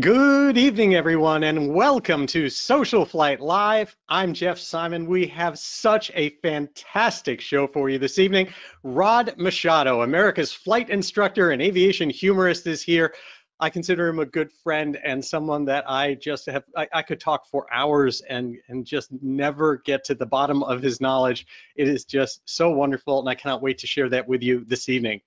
Good evening, everyone, and welcome to Social Flight Live. I'm Jeff Simon. We have such a fantastic show for you this evening. Rod Machado, America's flight instructor and aviation humorist, is here. I consider him a good friend and someone that I just have, I, I, could talk for hours and, and just never get to the bottom of his knowledge. It is just so wonderful, and I cannot wait to share that with you this evening.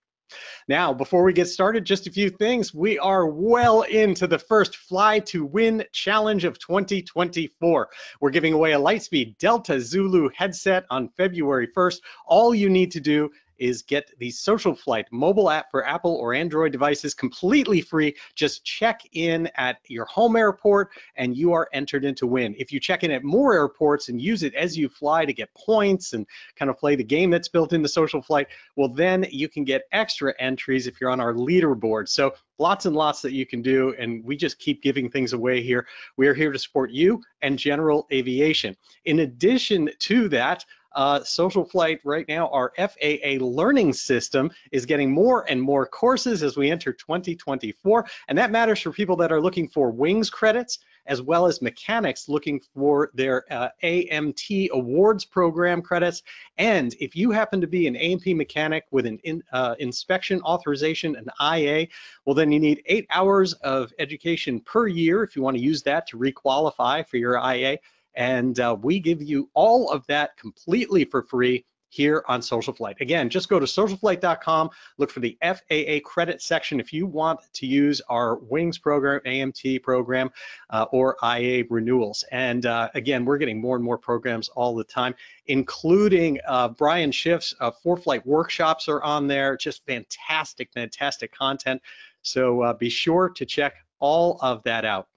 Now, before we get started, just a few things. We are well into the first Fly to Win Challenge of 2024. We're giving away a Lightspeed Delta Zulu headset on February 1st. All you need to do is get the Social Flight mobile app for Apple or Android devices completely free. Just check in at your home airport and you are entered into win. If you check in at more airports and use it as you fly to get points and kind of play the game that's built into Social Flight, well, then you can get extra entries if you're on our leaderboard. So lots and lots that you can do and we just keep giving things away here. We are here to support you and general aviation. In addition to that, uh, Social Flight right now, our FAA learning system is getting more and more courses as we enter 2024. And that matters for people that are looking for wings credits as well as mechanics looking for their uh, AMT awards program credits. And if you happen to be an A&P mechanic with an in, uh, inspection authorization, an IA, well then you need eight hours of education per year if you want to use that to requalify for your IA. And uh, we give you all of that completely for free here on Social Flight. Again, just go to socialflight.com, look for the FAA credit section if you want to use our WINGS program, AMT program, uh, or IA renewals. And uh, again, we're getting more and more programs all the time, including uh, Barry Schiff's uh, flight workshops are on there. Just fantastic, fantastic content. So uh, be sure to check all of that out.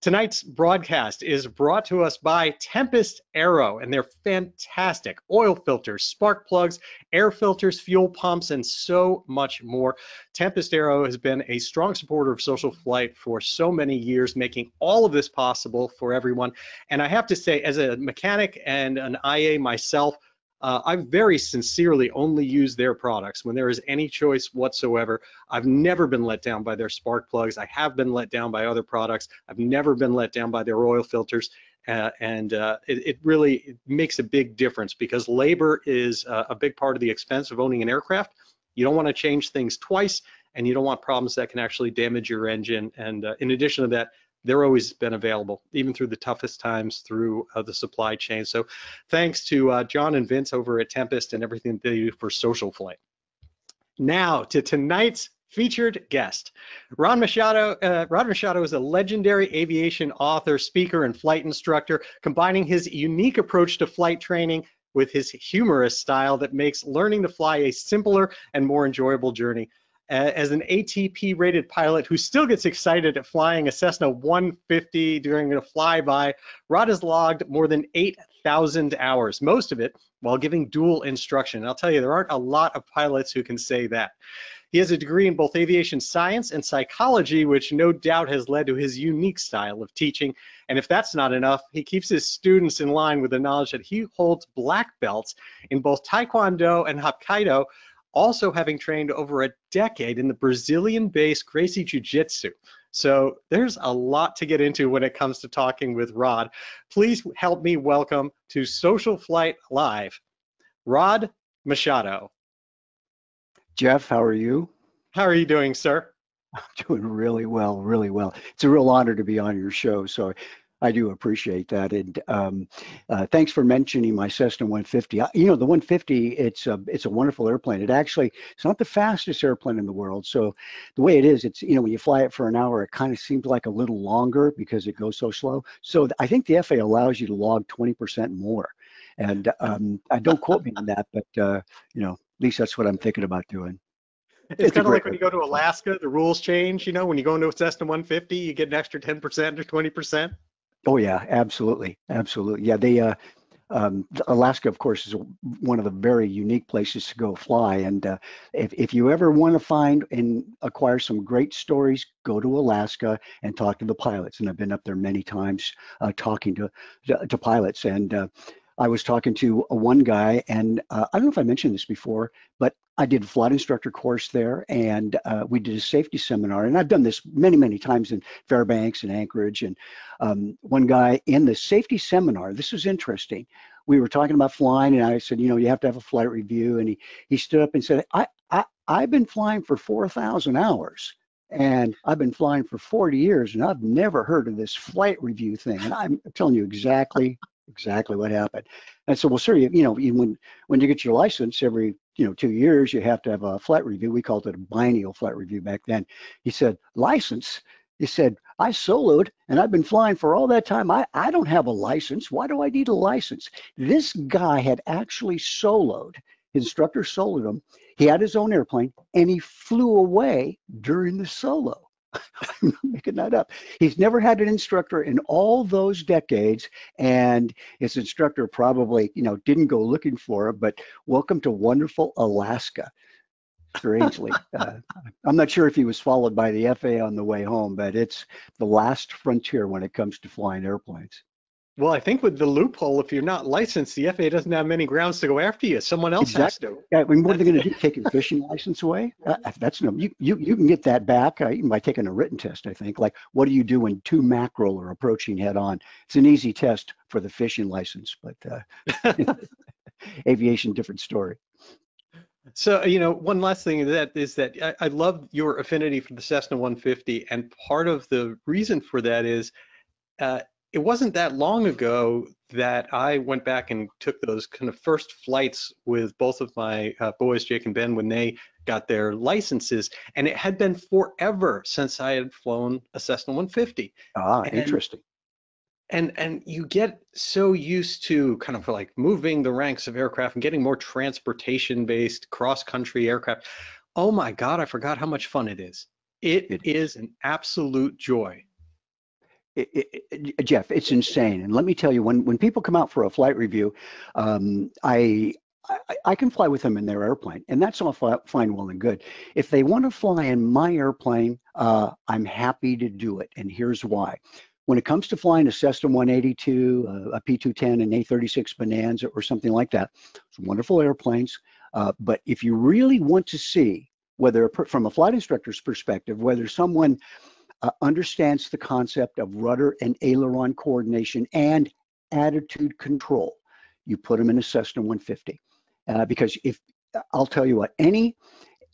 Tonight's broadcast is brought to us by Tempest Aero and their fantastic oil filters, spark plugs, air filters, fuel pumps, and so much more. Tempest Aero has been a strong supporter of social flight for so many years, making all of this possible for everyone. And I have to say, as a mechanic and an IA myself, uh, I very sincerely only use their products when there is any choice whatsoever. I've never been let down by their spark plugs. I have been let down by other products. I've never been let down by their oil filters. Uh, and uh, it, it, really it makes a big difference because labor is uh, a big part of the expense of owning an aircraft. You don't want to change things twice and you don't want problems that can actually damage your engine. And uh, in addition to that, they're always been available, even through the toughest times through uh, the supply chain. So thanks to uh, John and Vince over at Tempest and everything they do for Social Flight. Now to tonight's featured guest. Rod Machado, uh, Rod Machado is a legendary aviation author, speaker, and flight instructor, combining his unique approach to flight training with his humorous style that makes learning to fly a simpler and more enjoyable journey as an ATP rated pilot who still gets excited at flying a Cessna 150 during a flyby, Rod has logged more than 8,000 hours, most of it while giving dual instruction. And I'll tell you, there aren't a lot of pilots who can say that. He has a degree in both aviation science and psychology, which no doubt has led to his unique style of teaching. And if that's not enough, he keeps his students in line with the knowledge that he holds black belts in both Taekwondo and Hapkido, also having trained over a decade in the Brazilian-based Gracie Jiu-Jitsu. So there's a lot to get into when it comes to talking with Rod. Please help me welcome to Social Flight Live, Rod Machado. Jeff, how are you? How are you doing, sir? I'm doing really well, really well. It's a real honor to be on your show. So I do appreciate that, and um, uh, thanks for mentioning my Cessna 150. You know, the 150, it's a it's a wonderful airplane. It actually it's not the fastest airplane in the world. So the way it is, it's you know when you fly it for an hour, it kind of seems like a little longer because it goes so slow. So I think the FAA allows you to log 20% more, and um, I don't quote me on that, but uh, you know, at least that's what I'm thinking about doing. It's, it's kind of like when you go to Alaska, the rules change. You know, when you go into a Cessna 150, you get an extra 10% or 20%. Oh yeah, absolutely, absolutely. Yeah, they uh, um, Alaska, of course, is one of the very unique places to go fly. And uh, if, if you ever want to find and acquire some great stories, go to Alaska and talk to the pilots. And I've been up there many times uh, talking to, to, to pilots. And uh, I was talking to one guy, and uh, I don't know if I mentioned this before, but I did a flight instructor course there, and uh, we did a safety seminar. And I've done this many, many times in Fairbanks and Anchorage. And um, one guy in the safety seminar, this was interesting. We were talking about flying, and I said, you know, you have to have a flight review. And he he stood up and said, I I I've been flying for 4,000 hours. And I've been flying for 40 years and I've never heard of this flight review thing. And I'm telling you exactly, exactly what happened. And so, well, sir, you, you know, when when you get your license every you know two years, you have to have a flight review. We called it a biennial flight review back then. He said, license. He said, I soloed and I've been flying for all that time. I, I don't have a license. Why do I need a license? This guy had actually soloed. Instructor soloed him. He had his own airplane and he flew away during the solo. I'm not making that up. He's never had an instructor in all those decades, and his instructor probably, you know, didn't go looking for him. But welcome to wonderful Alaska. Strangely, uh, I'm not sure if he was followed by the FAA on the way home, but it's the last frontier when it comes to flying airplanes. Well, I think with the loophole, if you're not licensed, the FAA doesn't have many grounds to go after you. Someone else exactly. has to. Yeah, I mean, what are they going to do? Take your fishing license away? Uh, that's no. You, you you can get that back uh, even by taking a written test. I think. Like, what do you do when two mackerel are approaching head on? It's an easy test for the fishing license, but uh, aviation, different story. So, you know, one last thing that is that I, I love your affinity for the Cessna 150, and part of the reason for that is uh, it wasn't that long ago that I went back and took those kind of first flights with both of my uh, boys, Jake and Ben, when they got their licenses. And it had been forever since I had flown a Cessna 150. Ah, and, interesting. And and you get so used to kind of like moving the ranks of aircraft and getting more transportation based cross country aircraft. Oh my God, I forgot how much fun it is. It, it is an absolute joy it, it, Jeff, it's insane. And let me tell you, when when people come out for a flight review, um, I, I, I can fly with them in their airplane, and that's all fine, well and good. If they want to fly in my airplane, uh, I'm happy to do it, and here's why. When it comes to flying a Cessna 182, uh, a P210, an A36 Bonanza, or something like that, it's wonderful airplanes. Uh, but if you really want to see whether, from a flight instructor's perspective, whether someone uh, understands the concept of rudder and aileron coordination and attitude control. You put them in a Cessna 150 uh, because if I'll tell you what, any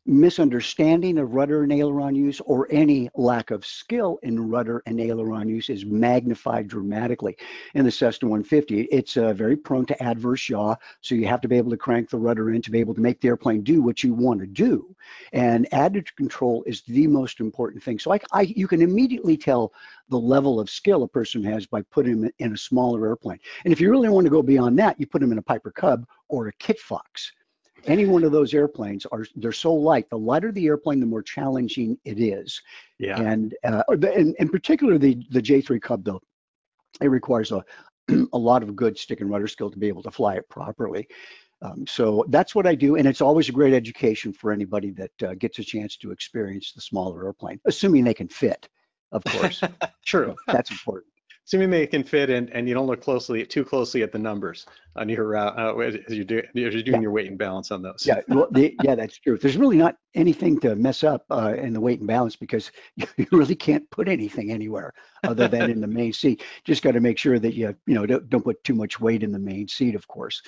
misunderstanding of rudder and aileron use or any lack of skill in rudder and aileron use is magnified dramatically in the Cessna 150. It's uh, very prone to adverse yaw, so you have to be able to crank the rudder in to be able to make the airplane do what you want to do. And attitude control is the most important thing. So I, I, you can immediately tell the level of skill a person has by putting them in a smaller airplane. And if you really want to go beyond that, you put them in a Piper Cub or a Kitfox any one of those airplanes are they're so light. The lighter the airplane, the more challenging it is. Yeah. And uh, in, in particular, the the J3 Cub though, it requires a a lot of good stick and rudder skill to be able to fly it properly. Um, so that's what I do, and it's always a great education for anybody that uh, gets a chance to experience the smaller airplane, assuming they can fit, of course. True. That's important assuming they can fit in and you don't look closely too closely at the numbers on your uh as you do as you're doing yeah. your weight and balance on those. Yeah, well, the, yeah, that's true. There's really not anything to mess up uh, in the weight and balance because you really can't put anything anywhere other than in the main seat. Just got to make sure that you you know don't, don't, put too much weight in the main seat, of course.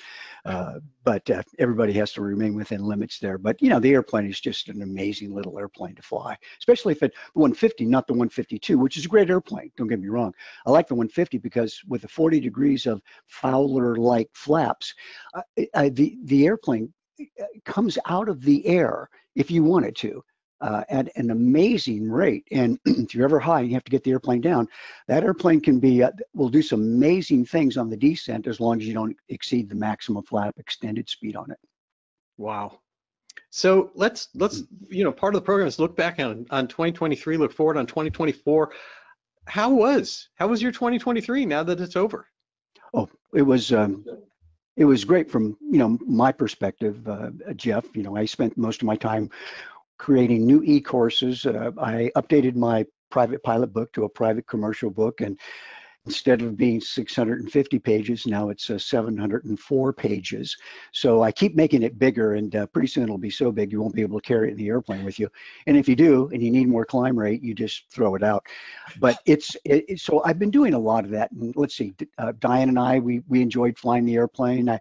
Uh, but uh, everybody has to remain within limits there. But you know the airplane is just an amazing little airplane to fly, especially if it's the 150, not the 152, which is a great airplane. Don't get me wrong. I like the 150 because with the 40 degrees of Fowler-like flaps, uh, the the airplane uh, comes out of the air if you wanted to uh, at an amazing rate. And if you're ever high and you have to get the airplane down, that airplane can be uh, will do some amazing things on the descent as long as you don't exceed the maximum flap extended speed on it. Wow. So let's let's you know part of the program is look back on on 2023, look forward on 2024. How was how was your 2023 now that it's over? Oh, it was um, it was great from you know my perspective, uh, Jeff. You know, I spent most of my time creating new e-courses. Uh, I updated my private pilot book to a private commercial book and instead of being 650 pages, now it's uh, 704 pages. So I keep making it bigger, and uh, pretty soon it'll be so big you won't be able to carry it in the airplane with you. And if you do, and you need more climb rate, you just throw it out. But it's it, so I've been doing a lot of that. And let's see, uh, Diane and I, we we enjoyed flying the airplane. I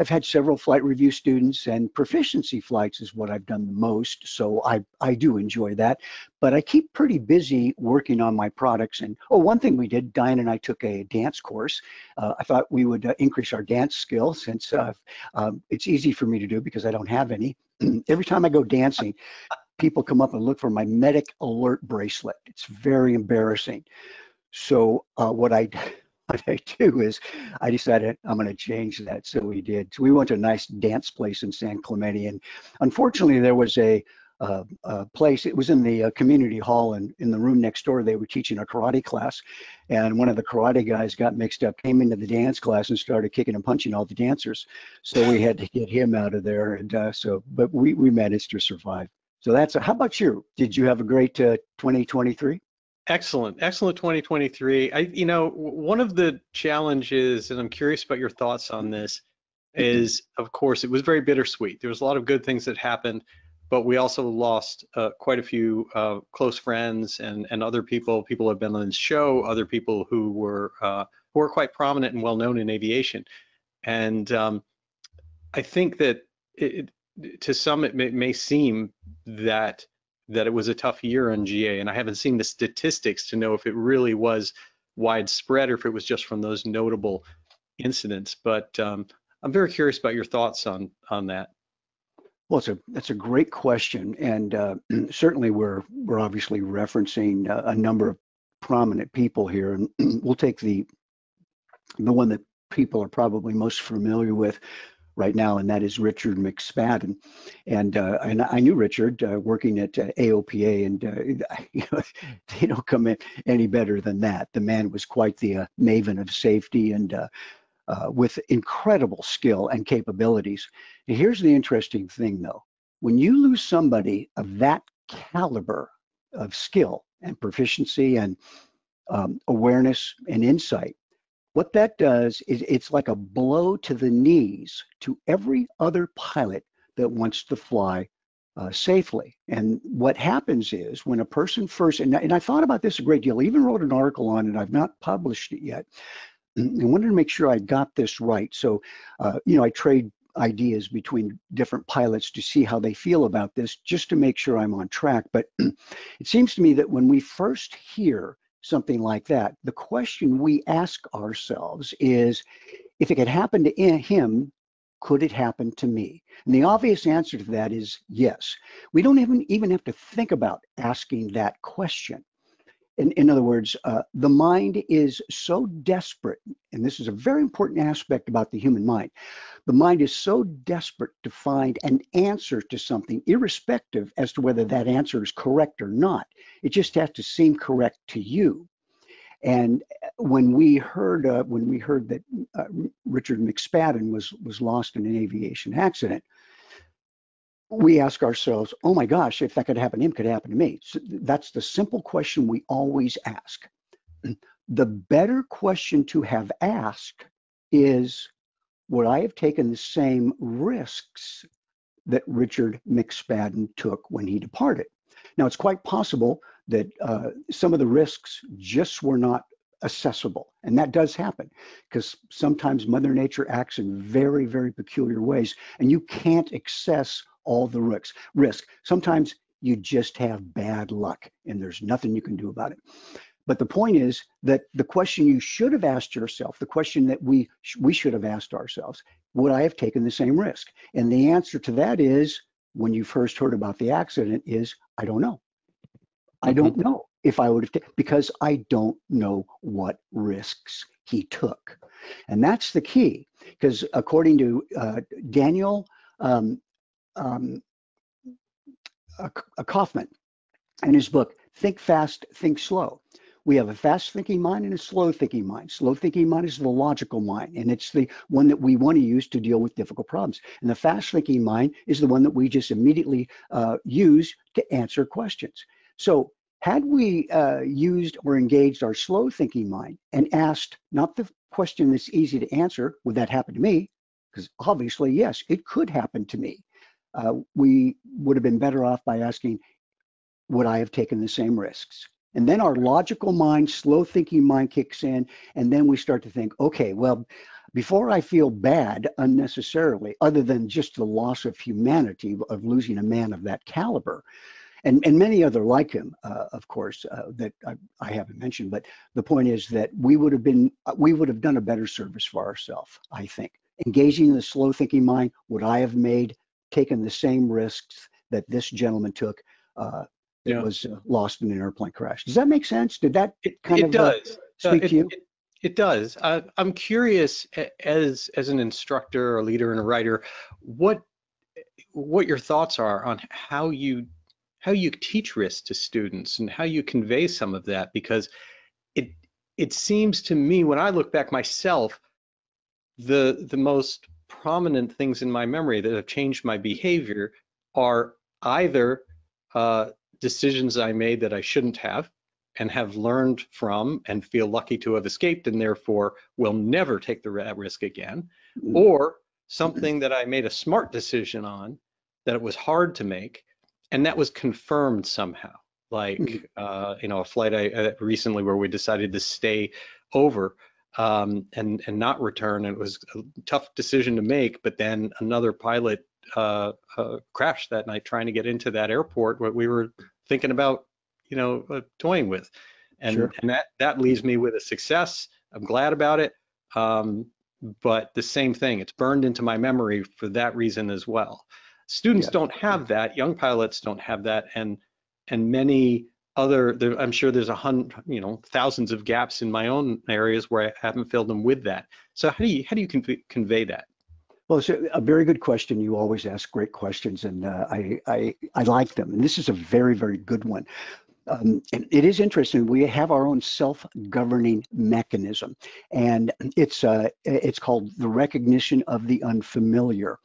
I've had several flight review students and proficiency flights is what I've done the most. So I, I do enjoy that, but I keep pretty busy working on my products. And oh, one thing we did, Diane and I took a dance course. Uh, I thought we would uh, increase our dance skill since uh, um, it's easy for me to do because I don't have any. Every time I go dancing, people come up and look for my medic alert bracelet. It's very embarrassing. So uh, what I what I do is I decided I'm going to change that. So we did. So we went to a nice dance place in San Clemente, and unfortunately there was a, uh, a place. It was in the uh, community hall, and in the room next door they were teaching a karate class, and one of the karate guys got mixed up, came into the dance class and started kicking and punching all the dancers. So we had to get him out of there, and uh, so but we we managed to survive. So that's a, how about you? Did you have a great 2023? Excellent, excellent 2023. I, you know, one of the challenges, and I'm curious about your thoughts on this, is of course it was very bittersweet. There was a lot of good things that happened, but we also lost uh, quite a few uh, close friends and and other people. People have been on the show, other people who were uh, who were quite prominent and well known in aviation, and um, I think that it, to some it may, may seem that that it was a tough year on GA, and I haven't seen the statistics to know if it really was widespread or if it was just from those notable incidents. But um, I'm very curious about your thoughts on on that. Well, it's a that's a great question, and uh, certainly we're we're obviously referencing a, a number of prominent people here, and we'll take the the one that people are probably most familiar with right now, and that is Richard McSpadden. And uh, and I knew Richard uh, working at uh, AOPA, and uh, you know, they don't come in any better than that. The man was quite the uh, maven of safety and uh, with incredible skill and capabilities. And here's the interesting thing, though: when you lose somebody of that caliber of skill and proficiency and um, awareness and insight, what that does is it's like a blow to the knees to every other pilot that wants to fly uh, safely. And what happens is when a person first, and, and I thought about this a great deal, even wrote an article on it, I've not published it yet. I wanted to make sure I got this right. So, uh, you know, I trade ideas between different pilots to see how they feel about this, just to make sure I'm on track. But it seems to me that when we first hear something like that, the question we ask ourselves is if it could happen to him, could it happen to me? And the obvious answer to that is yes. We don't even, even have to think about asking that question. In, in other words, uh, the mind is so desperate, and this is a very important aspect about the human mind. The mind is so desperate to find an answer to something, irrespective as to whether that answer is correct or not. It just has to seem correct to you. And when we heard uh, when we heard that uh, Richard McSpadden was was lost in an aviation accident, we ask ourselves, "Oh my gosh, if that could happen to him, could happen to me." So that's the simple question we always ask. The better question to have asked is, would I have taken the same risks that Richard McSpadden took when he departed? Now, it's quite possible that uh, some of the risks just were not accessible. And that does happen because sometimes Mother Nature acts in very, very peculiar ways, and you can't access all the risks. Risk. Sometimes you just have bad luck, and there's nothing you can do about it. But the point is that the question you should have asked yourself, the question that we we should have asked ourselves, would I have taken the same risk? And the answer to that is, when you first heard about the accident, is I don't know. I don't mm-hmm. know if I would have, t- because I don't know what risks he took. And that's the key, because according to uh, Daniel um, um, Kahneman in his book, Think Fast, Think Slow, we have a fast thinking mind and a slow thinking mind. Slow thinking mind is the logical mind, and it's the one that we want to use to deal with difficult problems. And the fast thinking mind is the one that we just immediately uh, use to answer questions. So Had we uh, used or engaged our slow thinking mind and asked not the question that's easy to answer, would that happen to me? Because obviously, yes, it could happen to me. Uh, we would have been better off by asking, would I have taken the same risks? And then our logical mind, slow thinking mind kicks in, and then we start to think, okay, well, before I feel bad unnecessarily, other than just the loss of humanity of losing a man of that caliber, and, and many other like him, uh, of course, uh, that I, I, haven't mentioned. But the point is that we would have been, we would have done a better service for ourselves, I think. Engaging in the slow thinking mind, would I have made, taken the same risks that this gentleman took? Uh, yeah. was uh, lost in an airplane crash. Does that make sense? Did that kind it, of uh, does. speak it, to you? It, it does. I, I'm curious, as as an instructor, a leader, and a writer, what what your thoughts are on how you how you teach risk to students and how you convey some of that because it it seems to me when I look back myself the the most prominent things in my memory that have changed my behavior are either uh, decisions I made that I shouldn't have and have learned from and feel lucky to have escaped and therefore will never take the risk again mm-hmm. or something that I made a smart decision on that it was hard to make and that was confirmed somehow. Like mm-hmm. uh, you know, a flight I uh, recently where we decided to stay over um, and and not return. And it was a tough decision to make, but then another pilot uh, uh, crashed that night trying to get into that airport. What we were thinking about, you know, uh, toying with, and sure. and that that leaves me with a success. I'm glad about it. Um, but the same thing, it's burned into my memory for that reason as well. Students yeah. don't have that. Young pilots don't have that, and and many other. There, I'm sure there's a hundred, you know, thousands of gaps in my own areas where I haven't filled them with that. So how do you how do you convey, convey that? Well, it's a very good question. You always ask great questions, and uh, I, I I like them. And this is a very very good one. Um, and it is interesting. We have our own self-governing mechanism, and it's uh, it's called the recognition of the unfamiliar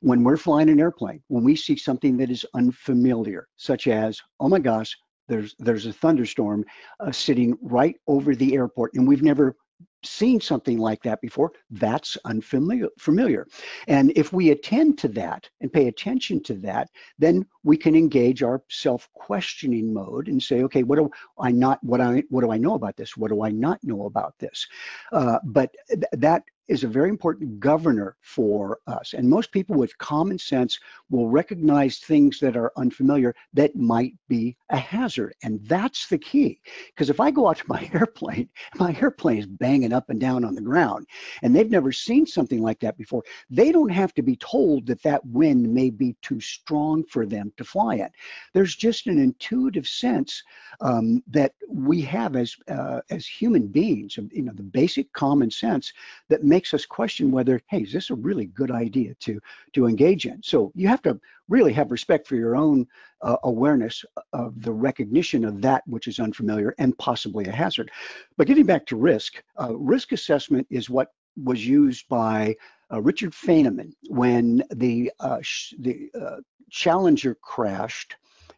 when we're flying an airplane, when we see something that is unfamiliar, such as, oh my gosh, there's there's a thunderstorm uh, sitting right over the airport, and we've never seen something like that before, that's unfamiliar. Familiar. And if we attend to that and pay attention to that, then we can engage our self-questioning mode and say, okay, what do I not, what I, what do I know about this? What do I not know about this? Uh, but th that is a very important governor for us. And most people with common sense will recognize things that are unfamiliar that might be a hazard. And that's the key. Because if I go out to my airplane, my airplane is banging up and down on the ground, and they've never seen something like that before, they don't have to be told that that wind may be too strong for them to fly in. There's just an intuitive sense um, that we have as, uh, as human beings, you know, the basic common sense that makes makes us question whether, hey, is this a really good idea to, to engage in? So you have to really have respect for your own uh, awareness of the recognition of that which is unfamiliar and possibly a hazard. But getting back to risk, uh, risk assessment is what was used by uh, Richard Feynman when the, uh, the uh, Challenger crashed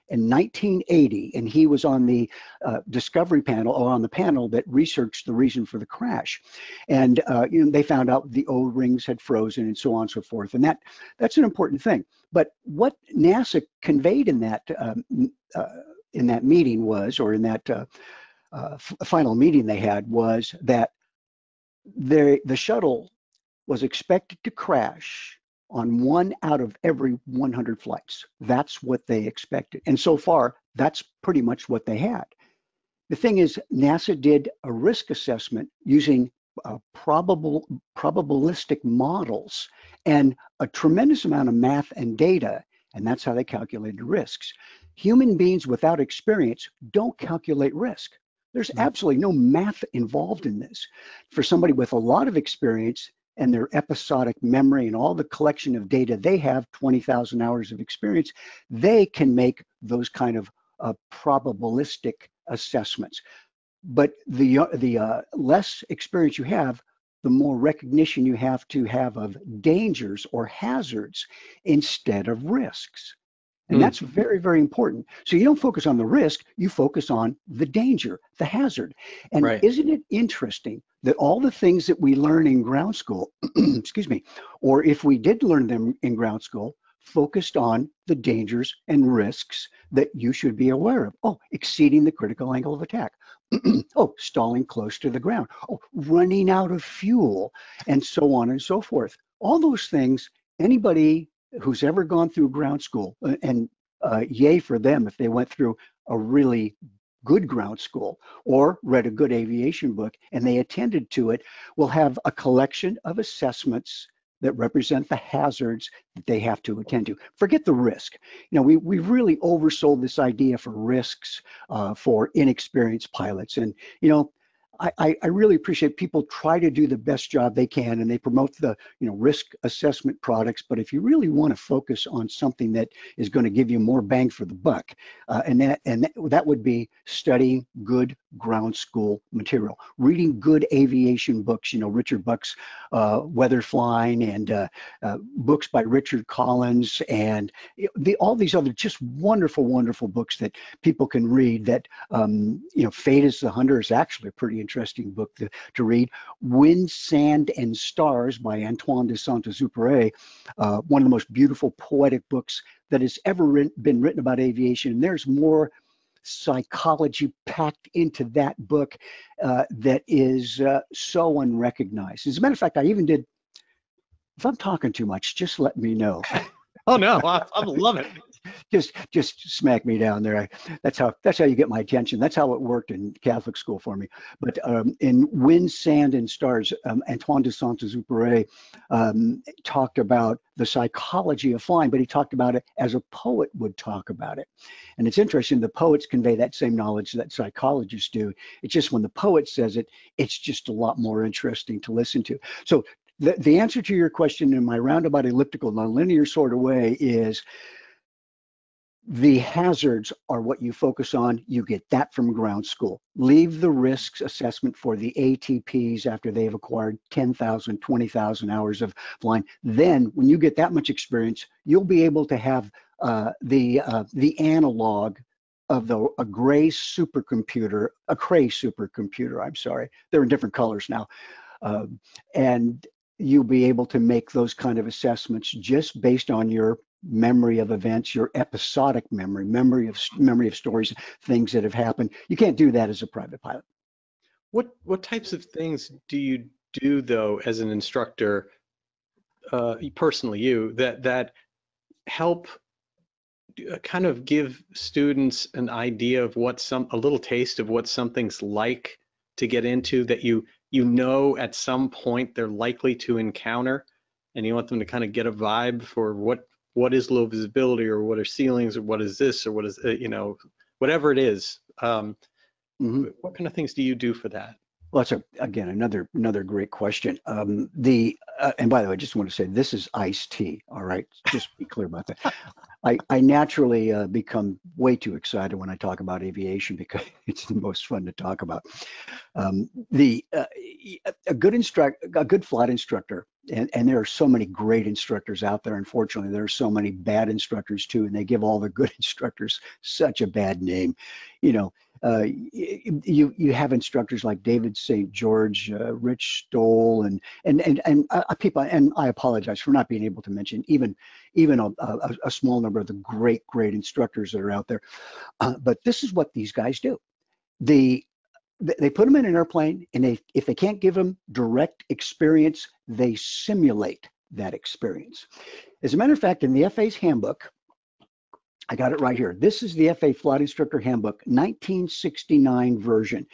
in 1980, and he was on the uh, discovery panel or on the panel that researched the reason for the crash. And uh, you know, they found out the O-rings had frozen and so on and so forth. And that that's an important thing. But what NASA conveyed in that um, uh, in that meeting was, or in that uh, uh, final meeting they had, was that the the shuttle was expected to crash on one out of every 100 flights. That's what they expected. And so far, that's pretty much what they had. The thing is, NASA did a risk assessment using uh, probable probabilistic models and a tremendous amount of math and data, and that's how they calculated risks. Human beings without experience don't calculate risk. There's mm-hmm. absolutely no math involved in this. For somebody with a lot of experience, and their episodic memory and all the collection of data they have 20,000 hours of experience they can make those kind of uh, probabilistic assessments. But the uh, the uh, less experience you have the more recognition you have to have of dangers or hazards instead of risks And mm. that's very, very important. So you don't focus on the risk, you focus on the danger, the hazard. And right. isn't it interesting that all the things that we learn in ground school, excuse me, or if we did learn them in ground school, focused on the dangers and risks that you should be aware of. Oh, exceeding the critical angle of attack. oh, stalling close to the ground. Oh, running out of fuel, and so on and so forth. All those things, anybody who's ever gone through ground school, uh, and uh, yay for them if they went through a really good ground school or read a good aviation book and they attended to it, will have a collection of assessments that represent the hazards that they have to attend to. Forget the risk. You know, we, we've really oversold this idea for risks uh, for inexperienced pilots. And, you know, I, I, really appreciate people try to do the best job they can and they promote the you know risk assessment products. But if you really want to focus on something that is going to give you more bang for the buck, uh, and that and that, would be studying good ground school material, reading good aviation books. You know Richard Buck's uh, Weather Flying and uh, uh, books by Richard Collins and the, all these other just wonderful, wonderful books that people can read. That um, you know, Fate is the Hunter is actually pretty interesting book to, to read. Wind, Sand, and Stars by Antoine de Saint-Exupéry, uh, one of the most beautiful poetic books that has ever been written about aviation. And there's more psychology packed into that book uh, that is uh, so unrecognized. As a matter of fact, I even did, if I'm talking too much, just let me know. Oh no, I, I love it just just smack me down there. I, that's how that's how you get my attention. That's how it worked in Catholic school for me. But um, in Wind, Sand, and Stars, um, Antoine de Saint-Exupéry um, talked about the psychology of flying, but he talked about it as a poet would talk about it. And it's interesting. The poets convey that same knowledge that psychologists do. It's just when the poet says it, it's just a lot more interesting to listen to. So the, the answer to your question in my roundabout elliptical nonlinear sort of way is the hazards are what you focus on. You get that from ground school. Leave the risks assessment for the ATPs after they've acquired 10,000, 20,000 hours of flying. Then, when you get that much experience, you'll be able to have uh, the uh, the analog of the a Gray supercomputer, a Cray supercomputer. I'm sorry, they're in different colors now, uh, and you'll be able to make those kind of assessments just based on your memory of events, your episodic memory, memory of memory of stories, things that have happened. You can't do that as a private pilot. What what types of things do you do though as an instructor, uh, personally you that that help uh, kind of give students an idea of what some a little taste of what something's like to get into that you you know at some point they're likely to encounter and you want them to kind of get a vibe for what what is low visibility or what are ceilings or what is this or what is uh, you know whatever it is um, mm-hmm. what kind of things do you do for that well that's a, again another another great question um, the uh, and by the way i just want to say this is iced tea all right just be clear about that I, I naturally uh, become way too excited when I talk about aviation because it's the most fun to talk about. Um, the uh, a good instruct a good flight instructor, and, and there are so many great instructors out there. Unfortunately, there are so many bad instructors too, and they give all the good instructors such a bad name. You know, uh, you you have instructors like David St. George, uh, Rich Stowell, and and and and uh, people. And I apologize for not being able to mention even even a, a, a small number of the great great instructors that are out there. Uh, but this is what these guys do. The they put them in an airplane, and they if they can't give them direct experience, they simulate that experience. As a matter of fact, in the FA's handbook, I got it right here. This is the FA Flight Instructor Handbook, 1969 version.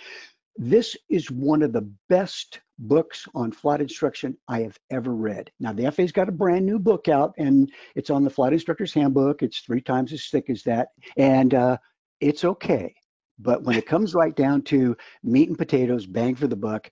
This is one of the best books on flight instruction I have ever read. Now, the FA's got a brand new book out, and it's on the Flight Instructor's Handbook. It's three times as thick as that, and uh, it's okay. But when it comes right down to meat and potatoes, bang for the buck,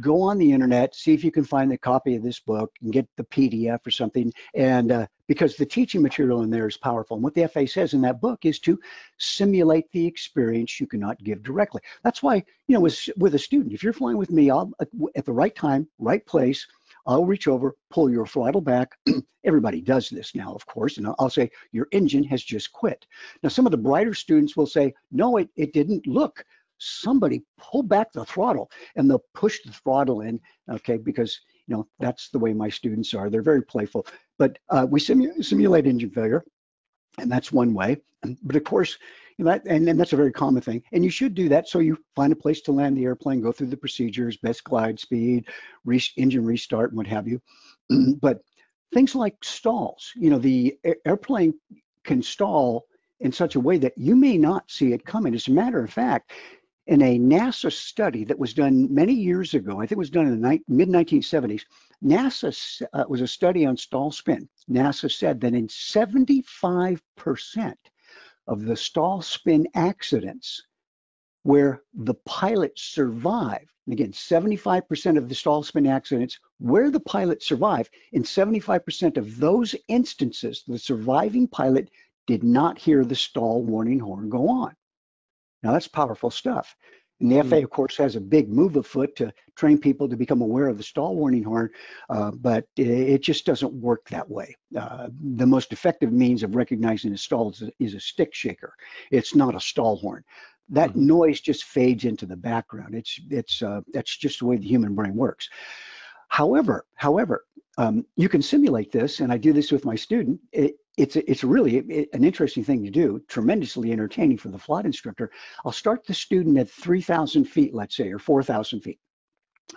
go on the internet, see if you can find a copy of this book and get the PDF or something. And uh, because the teaching material in there is powerful. And what the FA says in that book is to simulate the experience you cannot give directly. That's why, you know, with, with a student, if you're flying with me, I'll, at the right time, right place, I'll reach over, pull your throttle back. Everybody does this now, of course, and I'll say, your engine has just quit. Now, some of the brighter students will say, no, it, it didn't. Look, somebody pull back the throttle and they'll push the throttle in, okay, because, you know, that's the way my students are. They're very playful. But uh, we simu simulate engine failure, and that's one way. But of course, you know, and, and that's a very common thing. And you should do that so you find a place to land the airplane, go through the procedures, best glide speed, re engine restart, and what have you. but things like stalls, you know, the airplane can stall in such a way that you may not see it coming. As a matter of fact, in a NASA study that was done many years ago, I think it was done in the mid 1970s, NASA uh, was a study on stall spin. NASA said that in 75% of the stall spin accidents where the pilot survived. Again, 75% of the stall spin accidents where the pilot survived, in 75% of those instances, the surviving pilot did not hear the stall warning horn go on. Now that's powerful stuff. And the FAA, hmm. of course, has a big move afoot to train people to become aware of the stall warning horn, uh, but it just doesn't work that way. Uh, the most effective means of recognizing a stall is a, is a, stick shaker. It's not a stall horn. That mm-hmm. noise just fades into the background. It's it's uh, that's just the way the human brain works. However, however, um, you can simulate this, and I do this with my student. It, it's it's really an interesting thing to do, tremendously entertaining for the flight instructor. I'll start the student at 3,000 feet, let's say, or 4,000 feet.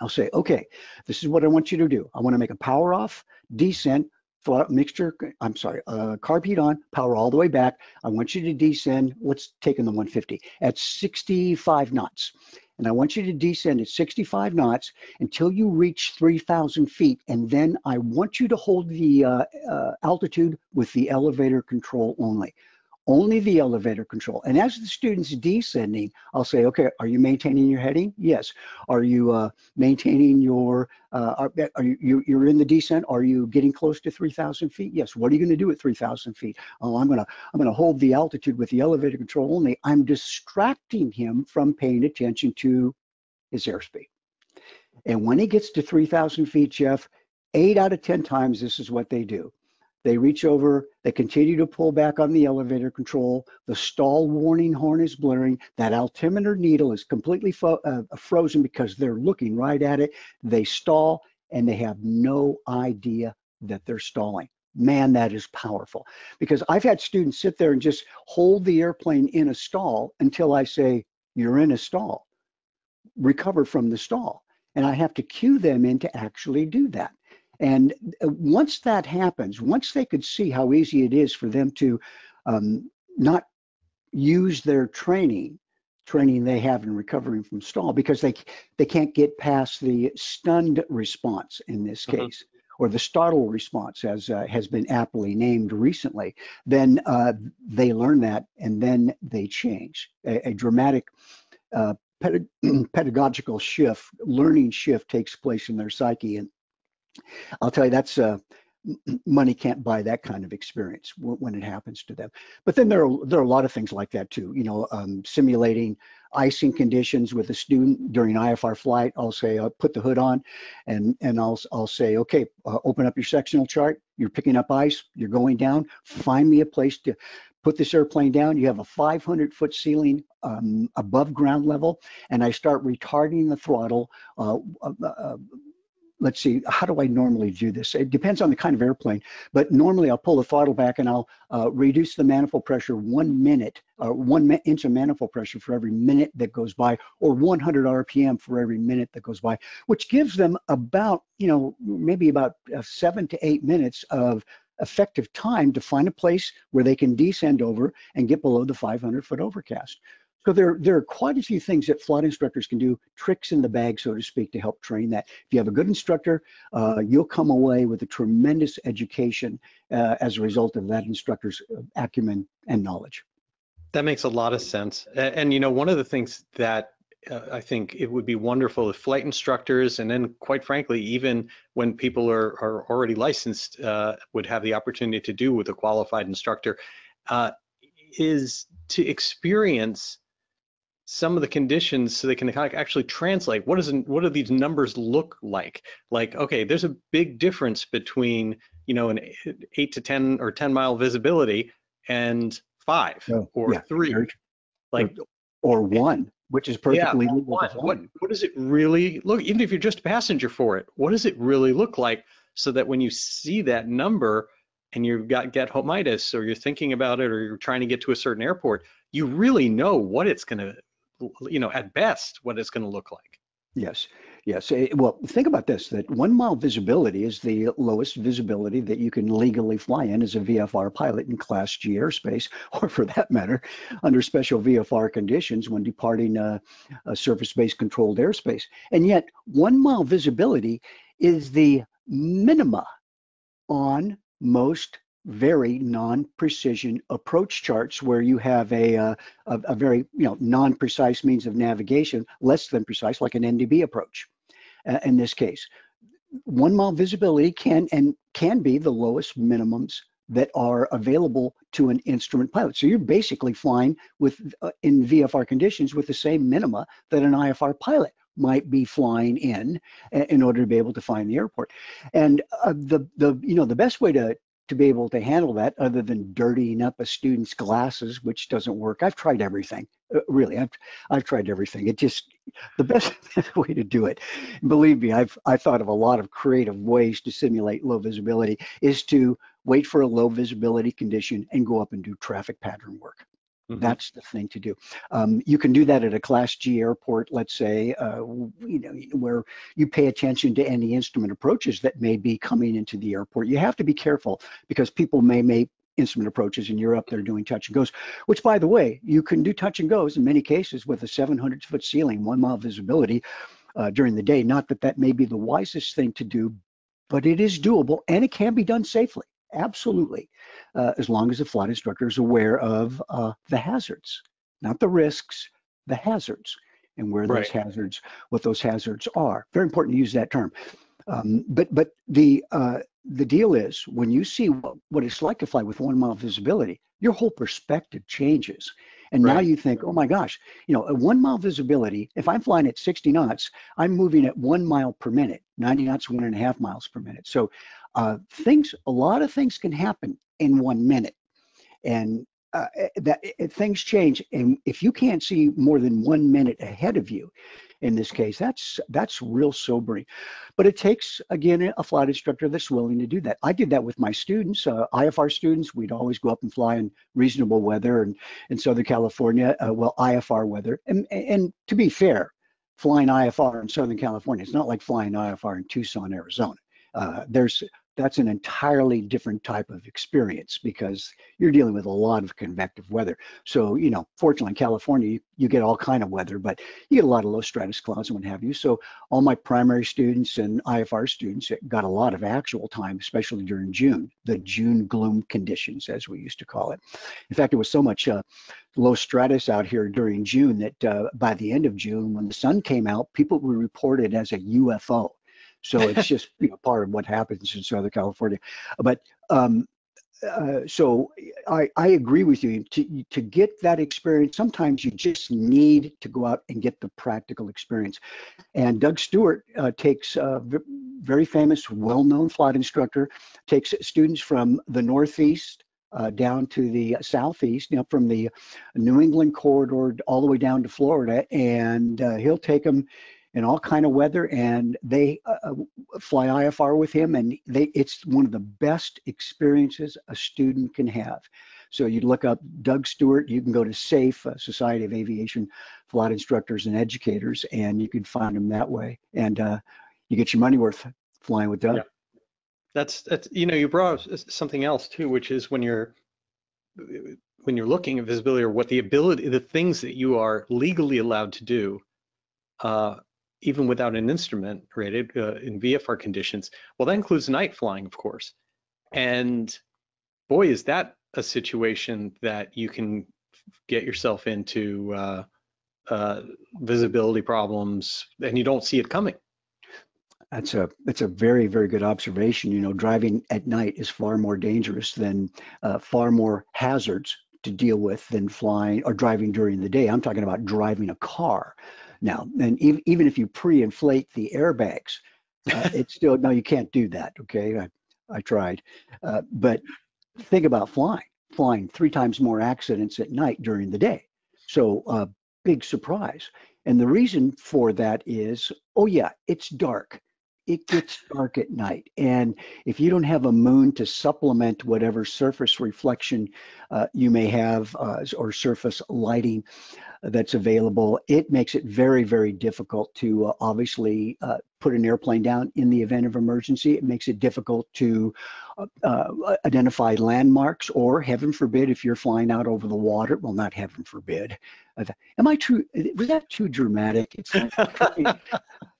I'll say, okay, this is what I want you to do. I want to make a power off, descent, mixture, I'm sorry, uh, carb heat on, power all the way back. I want you to descend, what's taking the 150? At 65 knots and I want you to descend at 65 knots until you reach 3,000 feet, and then I want you to hold the uh, uh, altitude with the elevator control only only the elevator control. And as the student's descending, I'll say, okay, are you maintaining your heading? Yes. Are you uh, maintaining your, uh, are, are, you, you're in the descent? Are you getting close to 3,000 feet? Yes. What are you going to do at 3,000 feet? Oh, I'm going to, I'm going to hold the altitude with the elevator control only. I'm distracting him from paying attention to his airspeed. And when he gets to 3,000 feet, Jeff, eight out of 10 times, this is what they do they reach over, they continue to pull back on the elevator control. The stall warning horn is blaring. That altimeter needle is completely fo uh, frozen because they're looking right at it. They stall and they have no idea that they're stalling. Man, that is powerful because I've had students sit there and just hold the airplane in a stall until I say, You're in a stall. Recover from the stall. And I have to cue them in to actually do that. And uh, once that happens, once they could see how easy it is for them to um, not use their training, training they have in recovering from stall, because they they can't get past the stunned response in this uh-huh. case. Or the startle response, as uh, has been aptly named recently, then uh, they learn that and then they change. A, a dramatic uh, pedagogical shift, learning shift takes place in their psyche, and I'll tell you that's uh, money can't buy that kind of experience when it happens to them. But then there are there are a lot of things like that too. You know, um, simulating icing conditions with a student during IFR flight. I'll say, I'll uh, put the hood on, and and I'll I'll say, okay, uh, open up your sectional chart. You're picking up ice. You're going down. Find me a place to put this airplane down. You have a 500 foot ceiling um, above ground level, and I start retarding the throttle. Uh, uh, uh let's see, how do I normally do this? It depends on the kind of airplane, but normally I'll pull the throttle back and I'll uh, reduce the manifold pressure one minute, uh, one inch of manifold pressure for every minute that goes by, or 100 RPM for every minute that goes by, which gives them about, you know, maybe about uh, seven to eight minutes of effective time to find a place where they can descend over and get below the 500 foot overcast. So there, there are quite a few things that flight instructors can do, tricks in the bag, so to speak, to help train that. If you have a good instructor, uh, you'll come away with a tremendous education uh, as a result of that instructor's uh, acumen and knowledge. That makes a lot of sense. And, and you know, one of the things that uh, I think it would be wonderful if flight instructors, and then quite frankly, even when people are, are already licensed, uh, would have the opportunity to do with a qualified instructor, uh, is to experience some of the conditions so they can actually translate what is what do these numbers look like? Like okay there's a big difference between you know an 8 to 10 or 10 mile visibility and 5 oh, or yeah, 3 like or 1 which is perfectly yeah, legal what, what does it really look even if you're just a passenger for it what does it really look like so that when you see that number and you've got get homitis or you're thinking about it or you're trying to get to a certain airport you really know what it's going to you know, at best, what it's going to look like. Yes, yes. Eh, well, think about this: that one mile visibility is the lowest visibility that you can legally fly in as a VFR pilot in Class G airspace, or for that matter, under special VFR conditions when departing a, a surface-based controlled airspace. And yet, one mile visibility is the minima on most very non-precision approach charts where you have a, uh, a, a, very you know non-precise means of navigation, less than precise, like an NDB approach. Uh, in this case, one mile visibility can and can be the lowest minimums that are available to an instrument pilot. So you're basically flying with uh, in VFR conditions with the same minima that an IFR pilot might be flying in in order to be able to find the airport. And uh, the the you know the best way to to be able to handle that other than dirtying up a student's glasses, which doesn't work. I've tried everything. Uh, really, I've I've tried everything. It just the best way to do it. Believe me, I've I thought of a lot of creative ways to simulate low visibility is to wait for a low visibility condition and go up and do traffic pattern work. Mm-hmm. That's the thing to do. Um, you can do that at a Class G airport, let's say, uh, you know, where you pay attention to any instrument approaches that may be coming into the airport. You have to be careful because people may make instrument approaches in Europe that are doing touch and goes, which by the way, you can do touch and goes in many cases with a 700 foot ceiling, one mile visibility uh, during the day. Not that that may be the wisest thing to do, but it is doable and it can be done safely. Absolutely, uh, as long as the flight instructor is aware of uh, the hazards, not the risks, the hazards, and where right. those hazards, what those hazards are. Very important to use that term. Um, but but the uh, the deal is when you see what, what it's like to fly with one mile visibility, your whole perspective changes. And right. now you think, oh my gosh, you know, a one mile visibility, if I'm flying at 60 knots, I'm moving at one mile per minute, 90 knots, one and a half miles per minute. So uh, things, a lot of things can happen in one minute, and uh, eh, that eh, things change. And if you can't see more than one minute ahead of you, in this case, that's that's real sobering. But it takes again a flight instructor that's willing to do that. I did that with my students, uh, IFR students. We'd always go up and fly in reasonable weather and in Southern California, uh, well IFR weather. And and to be fair, flying IFR in Southern California, it's not like flying IFR in Tucson, Arizona. Uh, there's that's an entirely different type of experience because you're dealing with a lot of convective weather. So, you know, fortunately in California, you, you, get all kind of weather, but you get a lot of low stratus clouds and what have you. So all my primary students and IFR students got a lot of actual time, especially during June, the June gloom conditions, as we used to call it. In fact, it was so much uh, low stratus out here during June that uh, by the end of June, when the sun came out, people were reported as a UFO so it's just you know part of what happens in Southern California. But um, uh, so I, I agree with you. To to get that experience, sometimes you just need to go out and get the practical experience. And Doug Stewart uh, takes a very famous, well-known flight instructor, takes students from the Northeast. Uh, down to the southeast, you know, from the New England corridor all the way down to Florida, and uh, he'll take them in all kind of weather and they uh, uh fly IFR with him and they it's one of the best experiences a student can have. So you look up Doug Stewart, you can go to SAFE, uh, Society of Aviation Flight Instructors and Educators, and you can find them that way. And uh, you get your money worth flying with Doug. Yeah. That's, that's, you know, you brought up something else too, which is when you're, when you're looking at visibility or what the ability, the things that you are legally allowed to do, uh, even without an instrument rated uh, in VFR conditions. Well, that includes night flying, of course. And boy, is that a situation that you can get yourself into uh, uh, visibility problems and you don't see it coming. That's a that's a very very good observation. You know, driving at night is far more dangerous than uh, far more hazards to deal with than flying or driving during the day. I'm talking about driving a car. Now, and even, even if you pre-inflate the airbags, uh, it's still, no, you can't do that, okay? I, I tried. Uh, but think about flying, flying three times more accidents at night during the day. So uh, big surprise. And the reason for that is, oh yeah, it's dark it gets dark at night. And if you don't have a moon to supplement whatever surface reflection uh, you may have uh, or surface lighting that's available, it makes it very, very difficult to uh, obviously uh, put an airplane down in the event of emergency. It makes it difficult to uh, uh, identify landmarks or heaven forbid if you're flying out over the water, well, not heaven forbid. Am I true? Was that too dramatic? It's like,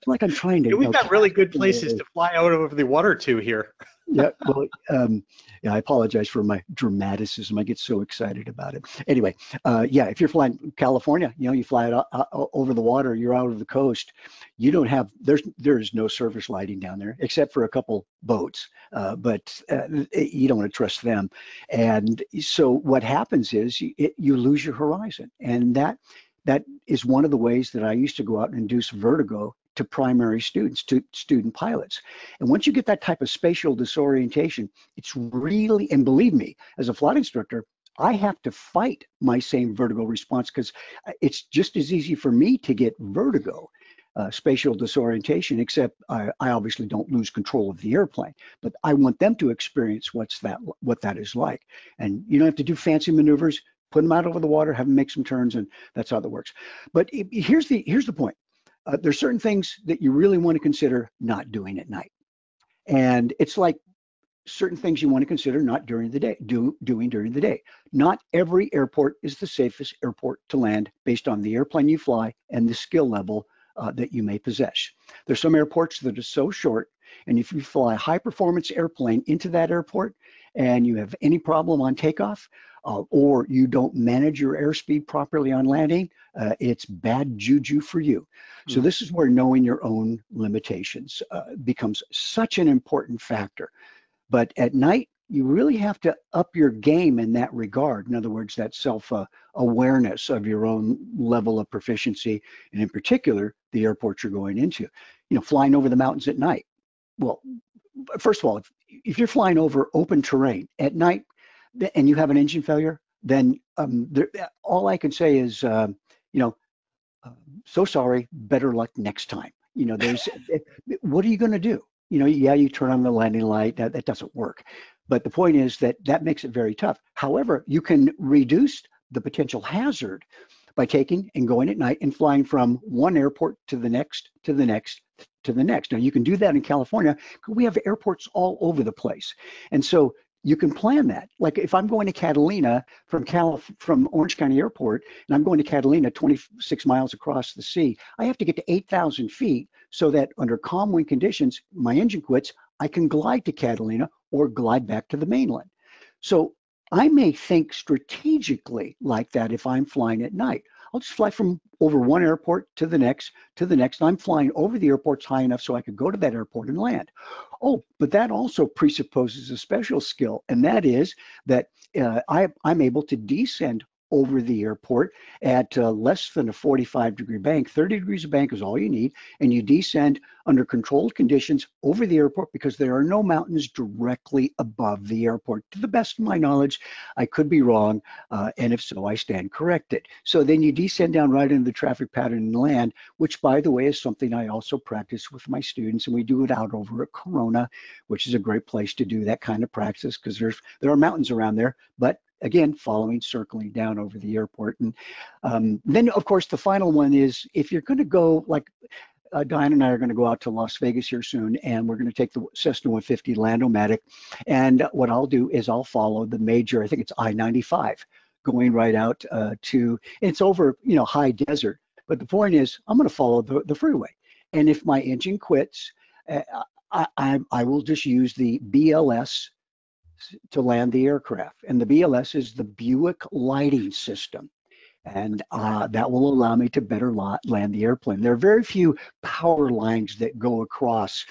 like I'm trying to. Yeah, we've got really good places to fly out over the water to here. yeah, well, um, yeah, I apologize for my dramaticism. I get so excited about it. Anyway, uh, yeah, if you're flying California, you know, you fly it uh, uh, over the water, you're out of the coast. You don't have there's there's no surface lighting down there except for a couple boats, uh, but uh, you don't want to trust them. And so what happens is you, it, you lose your horizon, and that that is one of the ways that I used to go out and induce vertigo to primary students, to student pilots. And once you get that type of spatial disorientation, it's really, and believe me, as a flight instructor, I have to fight my same vertigo response because it's just as easy for me to get vertigo, uh, spatial disorientation, except I, I, obviously don't lose control of the airplane. But I want them to experience what's that, what that is like. And you don't have to do fancy maneuvers. Put them out over the water, have them make some turns, and that's how that works. But it, here's the here's the point uh, there's certain things that you really want to consider not doing at night. And it's like certain things you want to consider not during the day, do, doing during the day. Not every airport is the safest airport to land based on the airplane you fly and the skill level uh, that you may possess. There's some airports that are so short, and if you fly a high performance airplane into that airport and you have any problem on takeoff, uh, or you don't manage your airspeed properly on landing, uh, it's bad juju for you. So hmm. this is where knowing your own limitations uh, becomes such an important factor. But at night, you really have to up your game in that regard. In other words, that self uh, awareness of your own level of proficiency, and in particular, the airport you're going into. You know, flying over the mountains at night. Well, first of all, if, if you're flying over open terrain at night, and you have an engine failure, then um, there, all I can say is, uh, you know, uh, so sorry, better luck next time. You know, there's, eh, what are you going to do? You know, yeah, you turn on the landing light, that, that doesn't work. But the point is that that makes it very tough. However, you can reduce the potential hazard by taking and going at night and flying from one airport to the next, to the next, to the next. Now you can do that in California. because We have airports all over the place. And so you can plan that. Like if I'm going to Catalina from Calif- from Orange County Airport and I'm going to Catalina 26 miles across the sea, I have to get to 8,000 feet so that under calm wind conditions, my engine quits, I can glide to Catalina or glide back to the mainland. So I may think strategically like that if I'm flying at night. I'll just fly from over one airport to the next, to the next. I'm flying over the airports high enough so I could go to that airport and land. Oh, but that also presupposes a special skill, and that is that uh, I, I'm able to descend over the airport at uh, less than a 45 degree bank. 30 degrees of bank is all you need, and you descend under controlled conditions over the airport because there are no mountains directly above the airport. To the best of my knowledge, I could be wrong, uh, and if so, I stand corrected. So then you descend down right into the traffic pattern and land, which by the way is something I also practice with my students, and we do it out over at Corona, which is a great place to do that kind of practice because there's there are mountains around there, but again, following, circling down over the airport. And um, then, of course, the final one is if you're going to go, like uh, Diane and I are going to go out to Las Vegas here soon, and we're going to take the Cessna 150 Landomatic. And what I'll do is I'll follow the major, I think it's I-95, going right out uh, to, it's over, you know, high desert. But the point is, I'm going to follow the, the freeway. And if my engine quits, uh, I, I, I will just use the BLS to land the aircraft. And the BLS is the Buick lighting system. And uh, that will allow me to better land the airplane. There are very few power lines that go across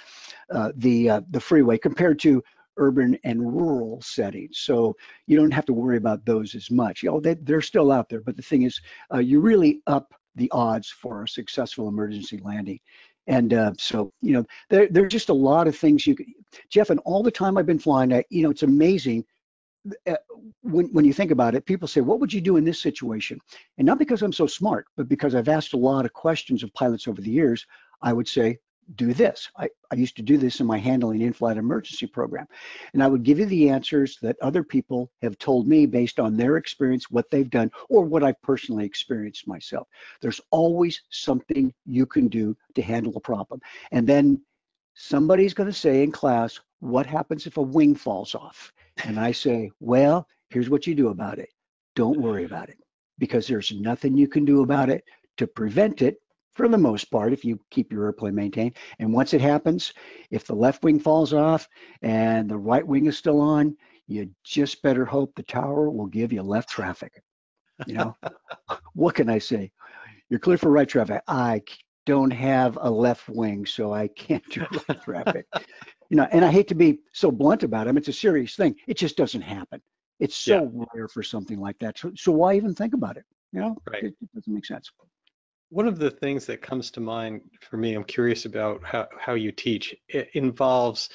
uh, the uh, the freeway compared to urban and rural settings. So you don't have to worry about those as much. You know, they, they're still out there, but the thing is, uh, you really up the odds for a successful emergency landing. And uh, so, you know, there, there's just a lot of things you Jeff, and all the time I've been flying, you know, it's amazing uh, when, when you think about it, people say, what would you do in this situation? And not because I'm so smart, but because I've asked a lot of questions of pilots over the years, I would say, do this. I, I used to do this in my handling in-flight emergency program. And I would give you the answers that other people have told me based on their experience, what they've done, or what I've personally experienced myself. There's always something you can do to handle a problem. And then somebody's going to say in class, what happens if a wing falls off? And I say, well, here's what you do about it. Don't worry about it because there's nothing you can do about it to prevent it for the most part if you keep your airplane maintained. And once it happens, if the left wing falls off and the right wing is still on, you just better hope the tower will give you left traffic. You know, what can I say? You're clear for right traffic. I don't have a left wing, so I can't do right traffic. You know, and I hate to be so blunt about it. It's a serious thing. It just doesn't happen. It's so yeah. rare for something like that. So, so why even think about it? You know, right. it, it doesn't make sense. One of the things that comes to mind for me, I'm curious about how, how you teach. It involves,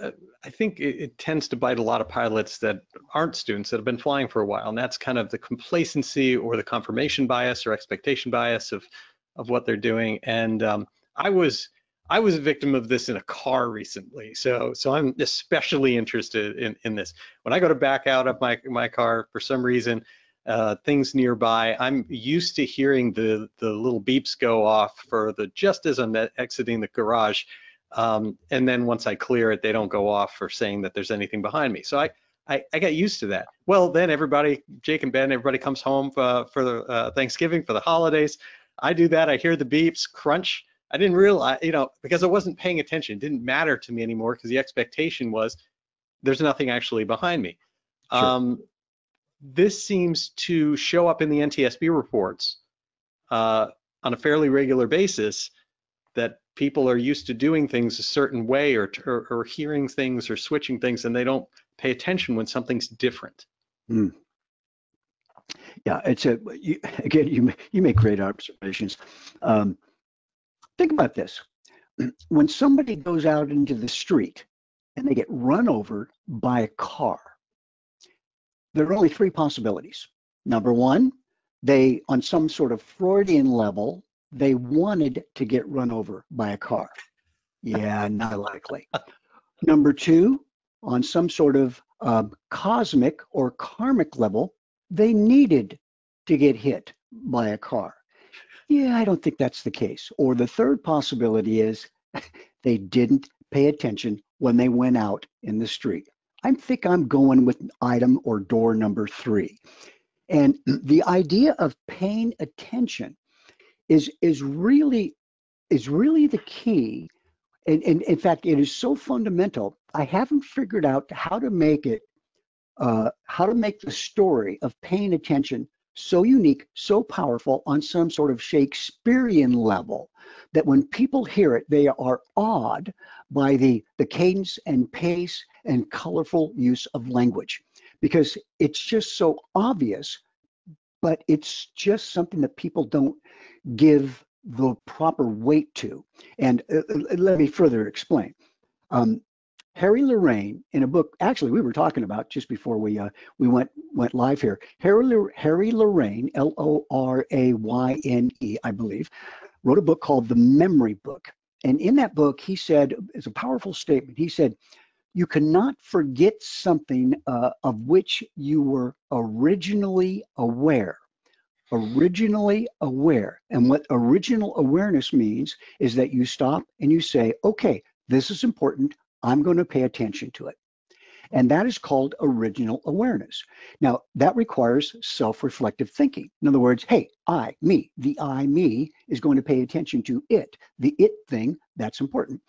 uh, I think it, it, tends to bite a lot of pilots that aren't students that have been flying for a while, and that's kind of the complacency or the confirmation bias or expectation bias of of what they're doing. And um, I was I was a victim of this in a car recently, so so I'm especially interested in in this. When I go to back out of my my car for some reason, uh, things nearby. I'm used to hearing the the little beeps go off for the just as I'm exiting the garage, um, and then once I clear it, they don't go off for saying that there's anything behind me. So I I, I got used to that. Well, then everybody, Jake and Ben, everybody comes home uh, for the uh, Thanksgiving for the holidays. I do that. I hear the beeps crunch. I didn't realize, you know, because I wasn't paying attention. It didn't matter to me anymore because the expectation was there's nothing actually behind me. Sure. Um, this seems to show up in the NTSB reports uh, on a fairly regular basis that people are used to doing things a certain way or, or, or hearing things or switching things and they don't pay attention when something's different. Mm. Yeah, it's a you, again. You you make great observations. Um, think about this: when somebody goes out into the street and they get run over by a car, there are only three possibilities. Number one, they, on some sort of Freudian level, they wanted to get run over by a car. Yeah, not likely. Number two, on some sort of um, cosmic or karmic level, they needed to get hit by a car. Yeah, I don't think that's the case. Or the third possibility is they didn't pay attention when they went out in the street. I think I'm going with item or door number three. And the idea of paying attention is is really is really the key. And, and in fact, it is so fundamental. I haven't figured out how to make it, uh, how to make the story of paying attention so unique, so powerful on some sort of Shakespearean level that when people hear it, they are awed by the, the cadence and pace and colorful use of language because it's just so obvious, but it's just something that people don't give the proper weight to. And uh, uh let me further explain. Um, Harry Lorayne in a book, actually we were talking about just before we uh, we went went live here. Harry Harry Lorayne, L-O-R-A-Y-N-E, I believe, wrote a book called The Memory Book. And in that book, he said, it's a powerful statement. He said, you cannot forget something uh, of which you were originally aware. Originally aware. And what original awareness means is that you stop and you say, okay, this is important. I'm going to pay attention to it. And that is called original awareness. Now, that requires self reflective thinking. In other words, hey, I, me, the I, me is going to pay attention to it, the it thing, that's important.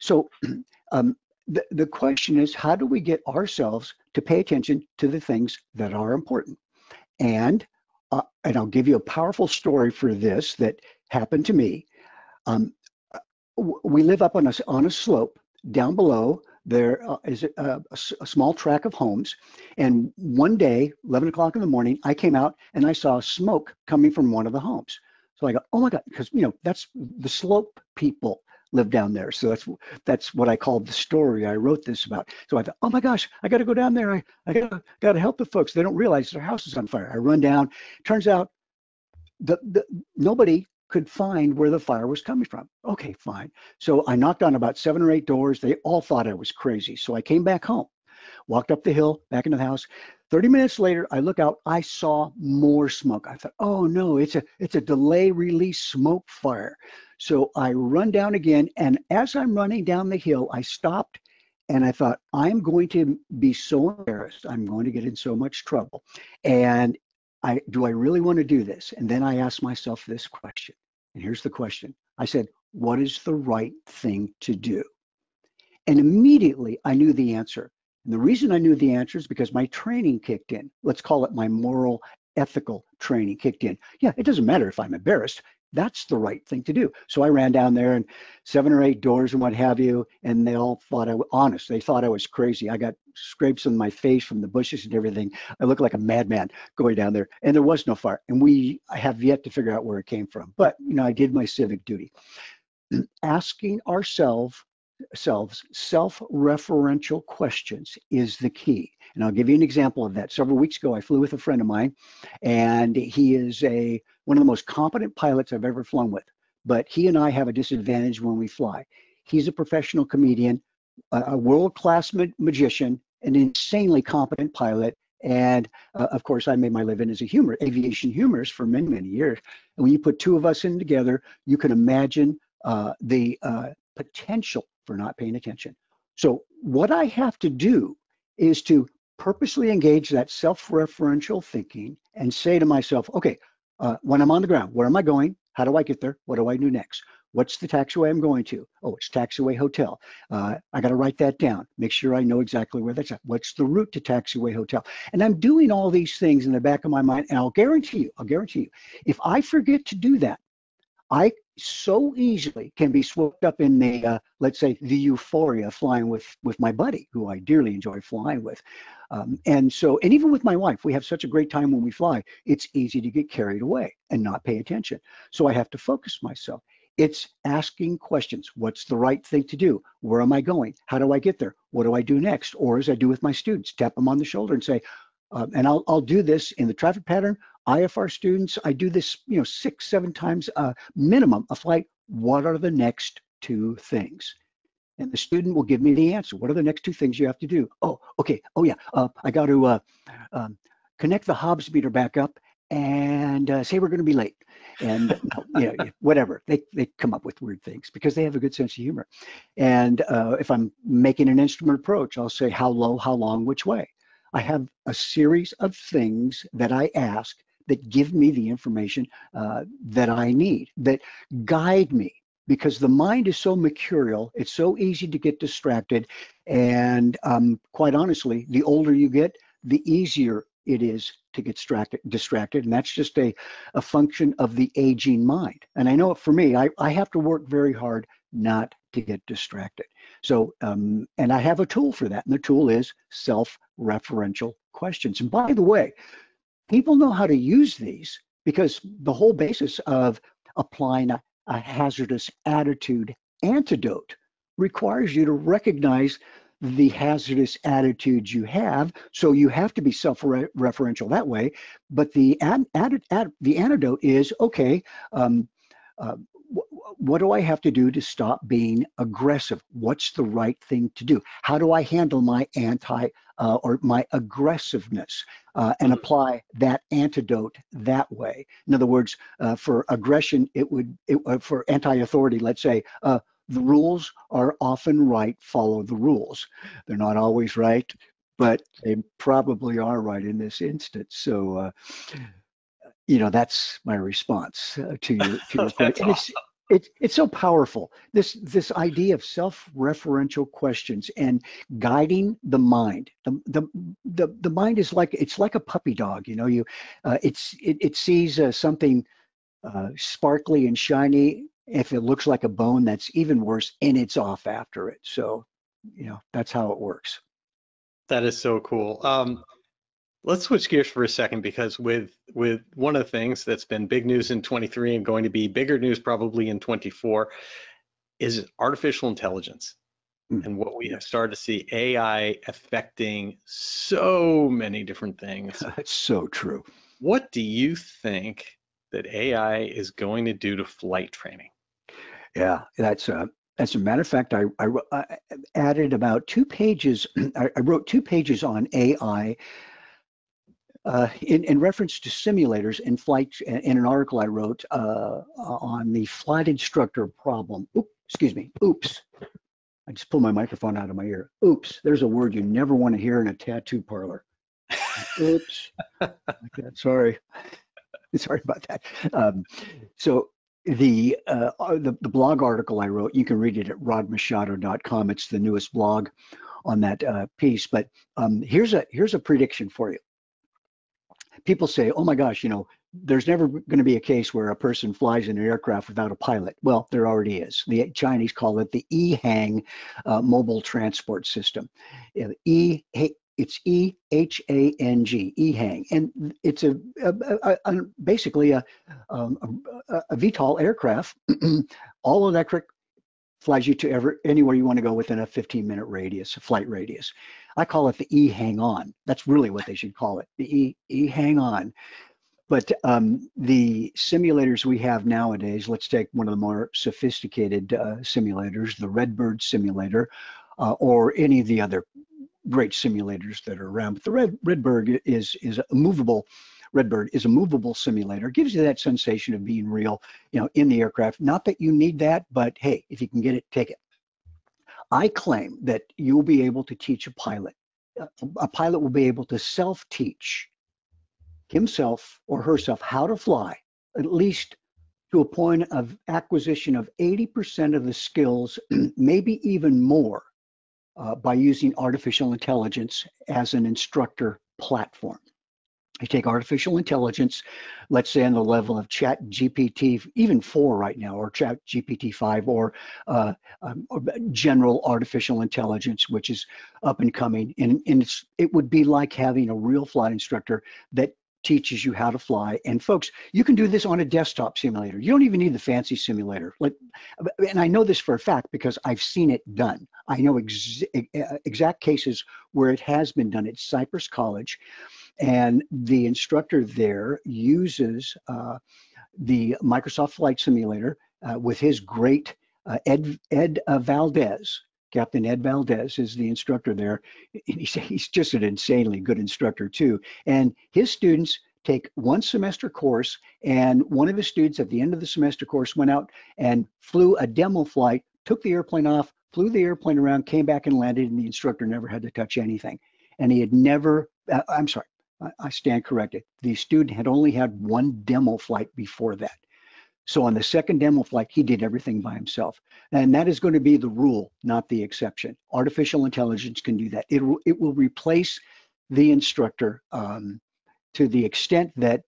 So, um, the, the question is, how do we get ourselves to pay attention to the things that are important? And uh, and I'll give you a powerful story for this that happened to me. Um, we live up on a, on a slope down below, there uh, a, a, a, small track of homes. And one day, 11 o'clock in the morning, I came out and I saw smoke coming from one of the homes. So I go, oh my God, because, you know, that's the slope people live down there. So that's that's what I called the story I wrote this about. So I thought, oh my gosh, I got to go down there. I, I got got to help the folks. They don't realize their house is on fire. I run down. Turns out the, the nobody could find where the fire was coming from. Okay, fine. So I knocked on about seven or eight doors. They all thought I was crazy. So I came back home, walked up the hill, back into the house. 30 minutes later, I look out, I saw more smoke. I thought, oh no, it's a it's a delay release smoke fire. So I run down again, and as I'm running down the hill, I stopped and I thought, I'm going to be so embarrassed. I'm going to get in so much trouble. And I do I really want to do this? And then I asked myself this question. And here's the question. I said, what is the right thing to do? And immediately I knew the answer. And the reason I knew the answer is because my training kicked in. Let's call it my moral ethical training kicked in. Yeah, it doesn't matter if I'm embarrassed that's the right thing to do. So I ran down there and seven or eight doors and what have you, and they all thought I was honest. They thought I was crazy. I got scrapes on my face from the bushes and everything. I looked like a madman going down there, and there was no fire. And we have yet to figure out where it came from. But you know, I did my civic duty. Asking ourselves selves self-referential questions is the key. And I'll give you an example of that. Several weeks ago, I flew with a friend of mine, and he is a one of the most competent pilots I've ever flown with. But he and I have a disadvantage when we fly. He's a professional comedian, a, world-class ma- magician, an insanely competent pilot, and uh, of course, I made my living as a humor, aviation humorist for many, many years. And when you put two of us in together, you can imagine uh, the uh, potential for not paying attention. So what I have to do is to purposely engage that self-referential thinking and say to myself, okay, uh, when I'm on the ground, where am I going? How do I get there? What do I do next? What's the taxiway I'm going to? Oh, it's Taxiway Hotel. Uh, I got to write that down. Make sure I know exactly where that's at. What's the route to Taxiway Hotel? And I'm doing all these things in the back of my mind. And I'll guarantee you, I'll guarantee you, if I forget to do that, I so easily can be swept up in the, uh, let's say, the euphoria flying with with my buddy, who I dearly enjoy flying with. Um, and so, and even with my wife, we have such a great time when we fly. It's easy to get carried away and not pay attention. So I have to focus myself. It's asking questions. What's the right thing to do? Where am I going? How do I get there? What do I do next? Or as I do with my students, tap them on the shoulder and say, uh, and I'll, I'll do this in the traffic pattern IFR students, I do this, you know, six, seven times uh, minimum a flight. What are the next two things? And the student will give me the answer. What are the next two things you have to do? Oh, okay. Oh, yeah. Uh, I got to uh, um, connect the Hobbs meter back up and uh, say we're going to be late. And you know, whatever they they come up with weird things because they have a good sense of humor. And uh, if I'm making an instrument approach, I'll say how low, how long, which way. I have a series of things that I ask that give me the information uh, that I need, that guide me. Because the mind is so mercurial, it's so easy to get distracted. And um, quite honestly, the older you get, the easier it is to get distracted, distracted. And that's just a, a function of the aging mind. And I know for me, I, I have to work very hard not to get distracted. So, um, and I have a tool for that. And the tool is self-referential questions. And by the way, people know how to use these because the whole basis of applying a, a hazardous attitude antidote requires you to recognize the hazardous attitudes you have. So you have to be self-referential that way. But the ad, ad, ad, the antidote is okay. Um, uh, what do I have to do to stop being aggressive? What's the right thing to do? How do I handle my anti uh, or my aggressiveness uh, and mm-hmm. apply that antidote that way? In other words, uh, for aggression, it would it, uh, for anti-authority. Let's say uh, the rules are often right. Follow the rules. They're not always right, but they probably are right in this instance. So uh, you know that's my response uh, to your to your question. It's, it's it's so powerful. This this idea of self-referential questions and guiding the mind. The the the, the mind is like it's like a puppy dog. You know, you uh, it's it, it sees uh, something uh, sparkly and shiny. If it looks like a bone, that's even worse, and it's off after it. So you know, that's how it works. That is so cool. Um, let's switch gears for a second because with with one of the things that's been big news in 23 and going to be bigger news probably in 24 is artificial intelligence Mm. and what we have started to see AI affecting so many different things. That's so true. What do you think that AI is going to do to flight training? Yeah, that's uh, as a matter of fact, I, I, I added about two pages. I, I wrote two pages on AI uh, in, in reference to simulators in flight. In an article I wrote uh, on the flight instructor problem. Oops, excuse me. Oops. I just pulled my microphone out of my ear. Oops. There's a word you never want to hear in a tattoo parlor. Oops. okay, sorry. Sorry about that. Um, so the, uh, the the blog article I wrote, you can read it at rodmachado.com. It's the newest blog on that uh, piece. But um, here's a here's a prediction for you. People say, "Oh my gosh, you know, there's never going to be a case where a person flies in an aircraft without a pilot." Well, there already is. The Chinese call it the EHang uh, mobile transport system. E it's E H A N G, EHang, and it's a, a, a, a basically a, um, a, VTOL aircraft, all electric, flies you to ever, anywhere you want to go within a 15 minute radius, a flight radius. I call it the E hang on. That's really what they should call it, the E, e hang on. But um, the simulators we have nowadays, let's take one of the more sophisticated uh, simulators, the Redbird simulator, uh, or any of the other great simulators that are around. But the Red Redbird is is a movable. Redbird is a movable simulator. It gives you that sensation of being real, you know, in the aircraft. Not that you need that, but hey, if you can get it, take it. I claim that you'll be able to teach a pilot. A pilot will be able to self-teach himself or herself how to fly, at least to a point of acquisition of 80% of the skills, maybe even more uh, by using artificial intelligence as an instructor platform. You take artificial intelligence, let's say on the level of chat GPT, even four right now, or chat GPT 5, or, uh, um, or general artificial intelligence, which is up and coming. And, and it would be like having a real flight instructor that teaches you how to fly. And folks, you can do this on a desktop simulator. You don't even need the fancy simulator. Like, and I know this for a fact because I've seen it done. I know ex exact cases where it has been done at Cypress College, and the instructor there uses uh, the Microsoft Flight Simulator uh, with his great uh, Ed Ed Valdez Captain Ed Valdez is the instructor there. He's, he's just an insanely good instructor too. And his students take one semester course and one of his students at the end of the semester course went out and flew a demo flight, took the airplane off, flew the airplane around, came back and landed and the instructor never had to touch anything. And he had never, uh, I'm sorry, I, stand corrected. The student had only had one demo flight before that. So on the second demo flight, he did everything by himself. And that is going to be the rule, not the exception. Artificial intelligence can do that. It, it will replace the instructor um, to the extent that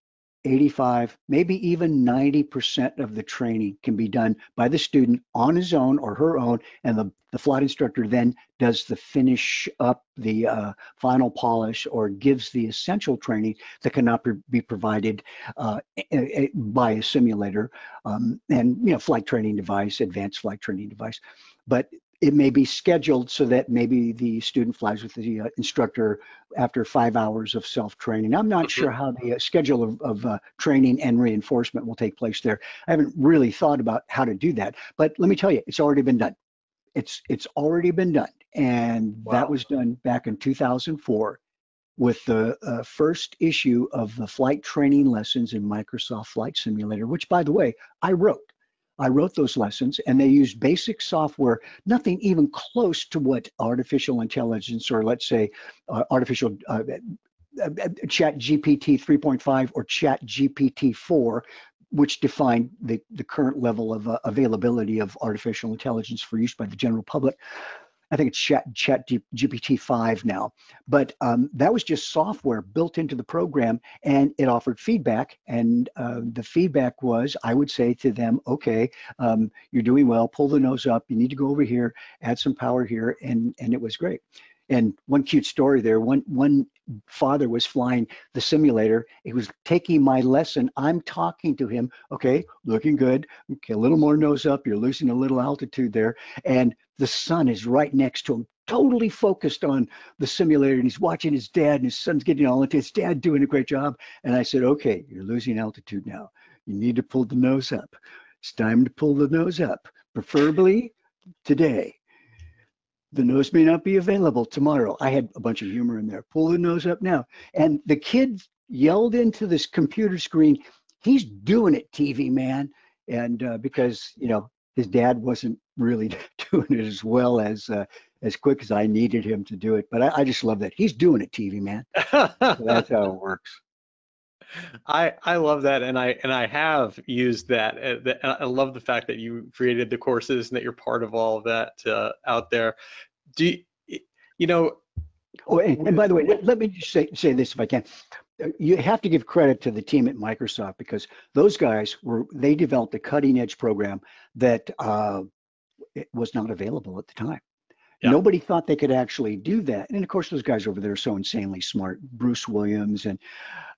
85, maybe even 90% of the training can be done by the student on his own or her own, and the, the flight instructor then does the finish up the uh, final polish or gives the essential training that cannot be provided uh, by a simulator um, and you know flight training device, advanced flight training device. But it may be scheduled so that maybe the student flies with the uh, instructor after five hours of self-training. I'm not sure how the uh, schedule of, of uh, training and reinforcement will take place there. I haven't really thought about how to do that, but let me tell you, it's already been done. It's it's already been done, and wow. that was done back in 2004 with the uh, first issue of the flight training lessons in Microsoft Flight Simulator, which, by the way, I wrote. I wrote those lessons and they used basic software, nothing even close to what artificial intelligence or let's say uh, artificial uh, uh, uh chat GPT 3.5 or chat GPT 4, which defined the, the current level of uh, availability of artificial intelligence for use by the general public. I think it's Chat, Chat GPT 5 now, but um, that was just software built into the program and it offered feedback. And uh, the feedback was, I would say to them, okay, um, you're doing well, pull the nose up, you need to go over here, add some power here, and, and it was great. And one cute story there, one, one father was flying the simulator. He was taking my lesson. I'm talking to him. Okay, looking good. Okay, a little more nose up. You're losing a little altitude there. And the son is right next to him, totally focused on the simulator. And he's watching his dad, and his son's getting all into his dad doing a great job. And I said, okay, you're losing altitude now. You need to pull the nose up. It's time to pull the nose up, preferably today the nose may not be available tomorrow. I had a bunch of humor in there. Pull the nose up now. And the kid yelled into this computer screen, he's doing it, TV man. And uh, because, you know, his dad wasn't really doing it as well as uh, as quick as I needed him to do it. But I, I just love that. He's doing it, TV man. so that's how it works. I I love that, and I and I have used that. Uh, I love the fact that you created the courses and that you're part of all of that uh, out there. Do you, you know? Oh, and, and by the way, let me just say say this if I can. Uh, you have to give credit to the team at Microsoft because those guys were they developed a cutting edge program that uh, was not available at the time. Yeah. Nobody thought they could actually do that. And of course, those guys over there are so insanely smart. Bruce Williams and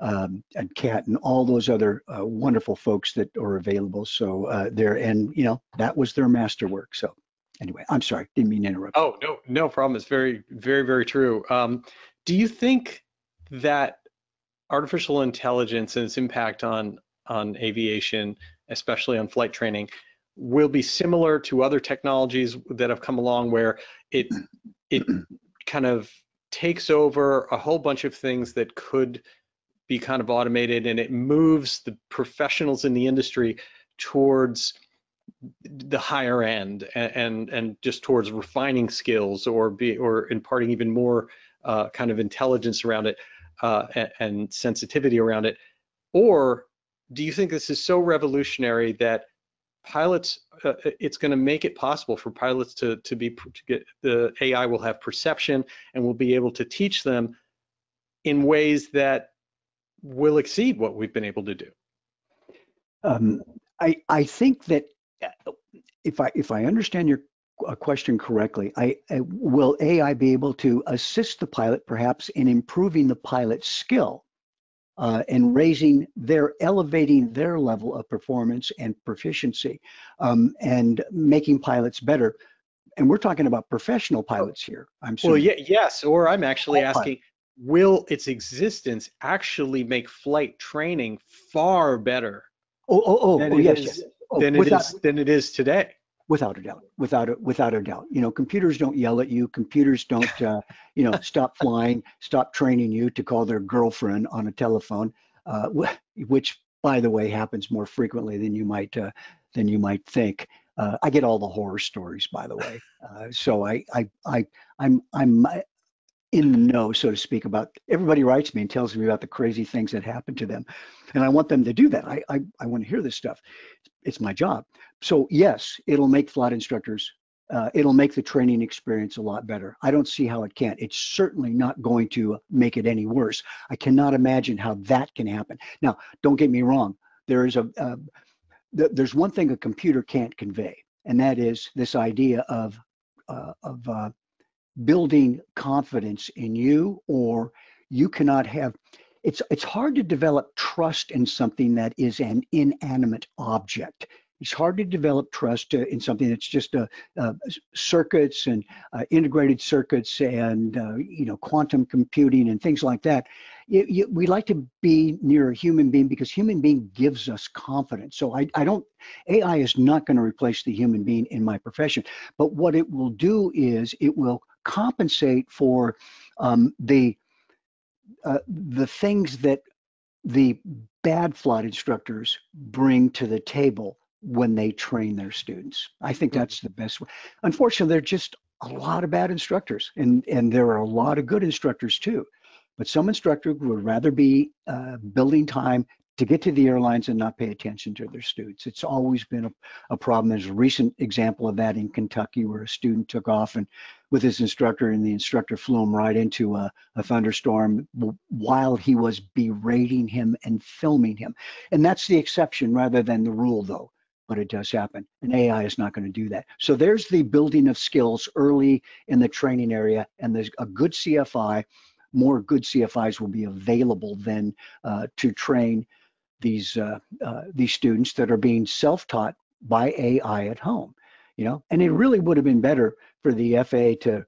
um, and Kat and all those other uh, wonderful folks that are available. So uh, there, and you know, that was their masterwork. So anyway, I'm sorry, didn't mean to interrupt. Oh no, no problem. It's very, very, very true. Um, do you think that artificial intelligence and its impact on on aviation, especially on flight training, will be similar to other technologies that have come along where it it kind of takes over a whole bunch of things that could be kind of automated and it moves the professionals in the industry towards the higher end and and, and just towards refining skills or be or imparting even more uh, kind of intelligence around it uh, and, and sensitivity around it. Or do you think this is so revolutionary that pilots, uh, uh it's going to make it possible for pilots to, to be, to get, the AI will have perception and will be able to teach them in ways that will exceed what we've been able to do. Um, I, I think that uh, if I, if I understand your uh, question correctly, I, I, will AI be able to assist the pilot perhaps in improving the pilot's skill uh, and raising their, elevating their level of performance and proficiency um, and making pilots better. And we're talking about professional pilots here. I'm sure well, yeah, yes, or I'm actually All asking, will its existence actually make flight training far better? Oh, oh, oh, oh yes, is, yes. Oh, than, it is, than it is today without a doubt without a without a doubt. You know computers don't yell at you. Computers don't uh, you know stop flying stop training you to call their girlfriend on a telephone uh, which by the way happens more frequently than you might uh, than you might think. Uh, I get all the horror stories by the way. Uh, so I I I I'm I'm in the know, so to speak, about everybody writes me and tells me about the crazy things that happen to them. And I want them to do that. I, I, I want to hear this stuff. It's my job. So yes, it'll make flight instructors, uh, it'll make the training experience a lot better. I don't see how it can't. It's certainly not going to make it any worse. I cannot imagine how that can happen. Now, don't get me wrong. There is a, uh, th there's one thing a computer can't convey, and that is this idea of, uh, of uh, building confidence in you or you cannot have it's it's hard to develop trust in something that is an inanimate object it's hard to develop trust uh, in something that's just uh, uh, circuits and uh, integrated circuits and uh, you know quantum computing and things like that. You, you, we like to be near a human being because human being gives us confidence. So I, I don't AI is not going to replace the human being in my profession, but what it will do is it will compensate for um, the uh, the things that the bad flight instructors bring to the table when they train their students. I think mm-hmm. that's the best way. Unfortunately, there are just a lot of bad instructors, and and there are a lot of good instructors too. But some instructor would rather be uh, building time to get to the airlines and not pay attention to their students. It's always been a, a problem. There's a recent example of that in Kentucky where a student took off and with his instructor and the instructor flew him right into a, a thunderstorm while he was berating him and filming him. And that's the exception rather than the rule though but it does happen. And AI is not going to do that. So there's the building of skills early in the training area, and there's a good CFI. More good CFIs will be available then uh, to train these uh, uh, these students that are being self-taught by AI at home. You know, and it really would have been better for the FAA to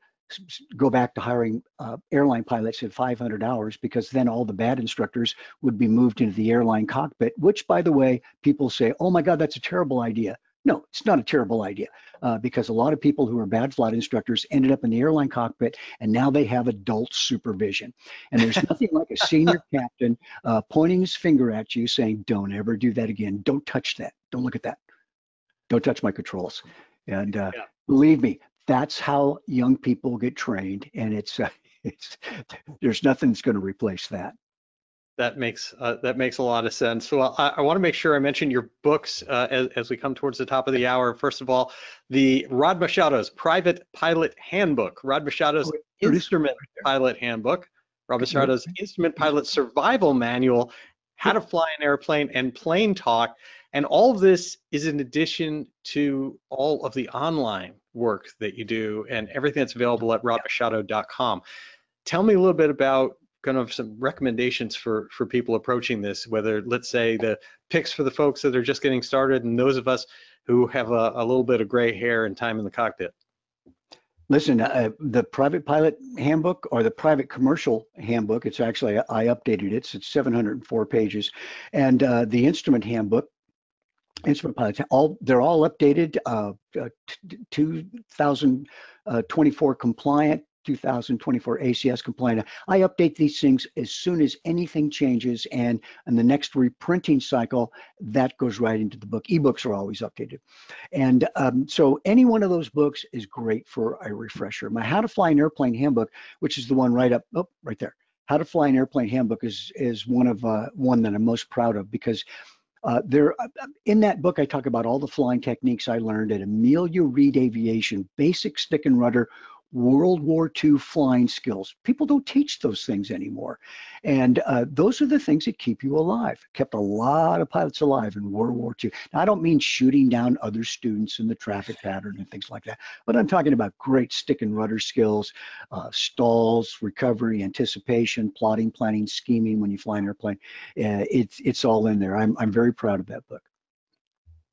go back to hiring uh, airline pilots at 500 hours because then all the bad instructors would be moved into the airline cockpit, which, by the way, people say, oh my God, that's a terrible idea. No, it's not a terrible idea uh, because a lot of people who are bad flight instructors ended up in the airline cockpit and now they have adult supervision. And there's nothing like a senior captain uh, pointing his finger at you saying, don't ever do that again. Don't touch that. Don't look at that. Don't touch my controls. And uh, yeah. believe me, that's how young people get trained. And it's, it's there's nothing that's going to replace that that makes uh, that makes a lot of sense. So I, I want to make sure I mention your books uh, as, as, we come towards the top of the hour. First of all, the Rod Machado's Private Pilot Handbook, Rod Machado's oh, Instrument Pilot Handbook, Rod Machado's Instrument Pilot Survival Manual, How to Fly an Airplane, and Plane Talk. And all of this is in addition to all of the online work that you do and everything that's available at rodmachado.com. Tell me a little bit about kind of some recommendations for for people approaching this whether let's say the picks for the folks that are just getting started and those of us who have a, a little bit of gray hair and time in the cockpit. Listen uh, the private pilot handbook or the private commercial handbook it's actually i updated it it's 704 pages. And uh, the instrument handbook instrument pilots all they're all updated uh, uh 2024 compliant 2024 ACS compliant. I update these things as soon as anything changes and in the next reprinting cycle, that goes right into the book. Ebooks are always updated. And um, so any one of those books is great for a refresher. My How to Fly an Airplane Handbook, which is the one right up, oh, right there. How to Fly an Airplane Handbook is, is one of uh, one that I'm most proud of because uh, there, uh, in that book, I talk about all the flying techniques I learned at Amelia Reid Aviation, basic stick and rudder, World War II flying skills. People don't teach those things anymore. And uh, those are the things that keep you alive, kept a lot of pilots alive in World War II. Now, I don't mean shooting down other students in the traffic pattern and things like that, but I'm talking about great stick and rudder skills, uh, stalls, recovery, anticipation, plotting, planning, scheming when you fly an airplane. Uh, it's, it's all in there. I'm, I'm very proud of that book.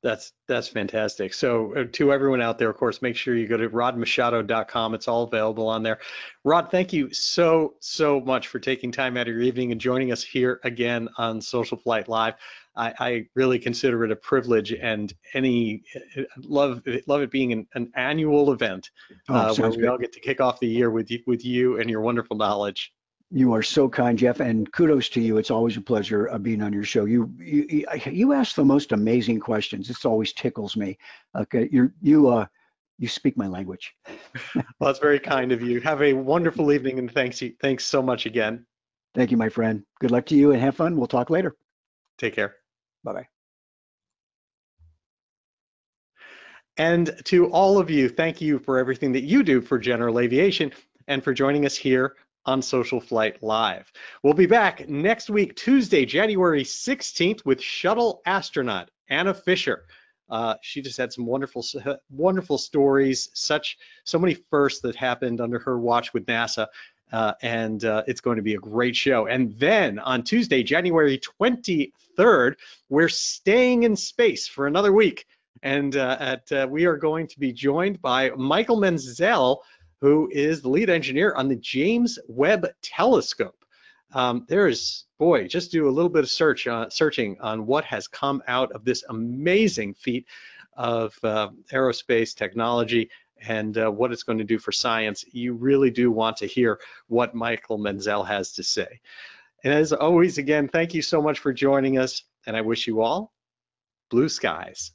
That's that's fantastic. So uh, to everyone out there, of course, make sure you go to rodmachado.com. It's all available on there. Rod, thank you so so much for taking time out of your evening and joining us here again on Social Flight Live. I, I really consider it a privilege and any uh, love love it being an, an annual event oh, uh, where we all get to kick off the year with you, with you and your wonderful knowledge. You are so kind, Jeff, and kudos to you. It's always a pleasure uh, being on your show. You, you you ask the most amazing questions. This always tickles me. Okay, you you uh you speak my language. well, that's very kind of you. Have a wonderful evening, and thanks you thanks so much again. Thank you, my friend. Good luck to you, and have fun. We'll talk later. Take care. Bye bye. And to all of you, thank you for everything that you do for general aviation and for joining us here on Social Flight Live. We'll be back next week, Tuesday, January 16th, with shuttle astronaut Anna Fisher. Uh, she just had some wonderful, wonderful stories. Such, so many firsts that happened under her watch with NASA, uh, and uh, it's going to be a great show. And then on Tuesday, January 23rd, we're staying in space for another week, and uh, at uh, we are going to be joined by Michael Menzel who is the lead engineer on the James Webb Telescope. Um, there's, boy, just do a little bit of search, uh, searching on what has come out of this amazing feat of uh, aerospace technology and uh, what it's going to do for science. You really do want to hear what Michael Menzel has to say. And as always, again, thank you so much for joining us, and I wish you all blue skies.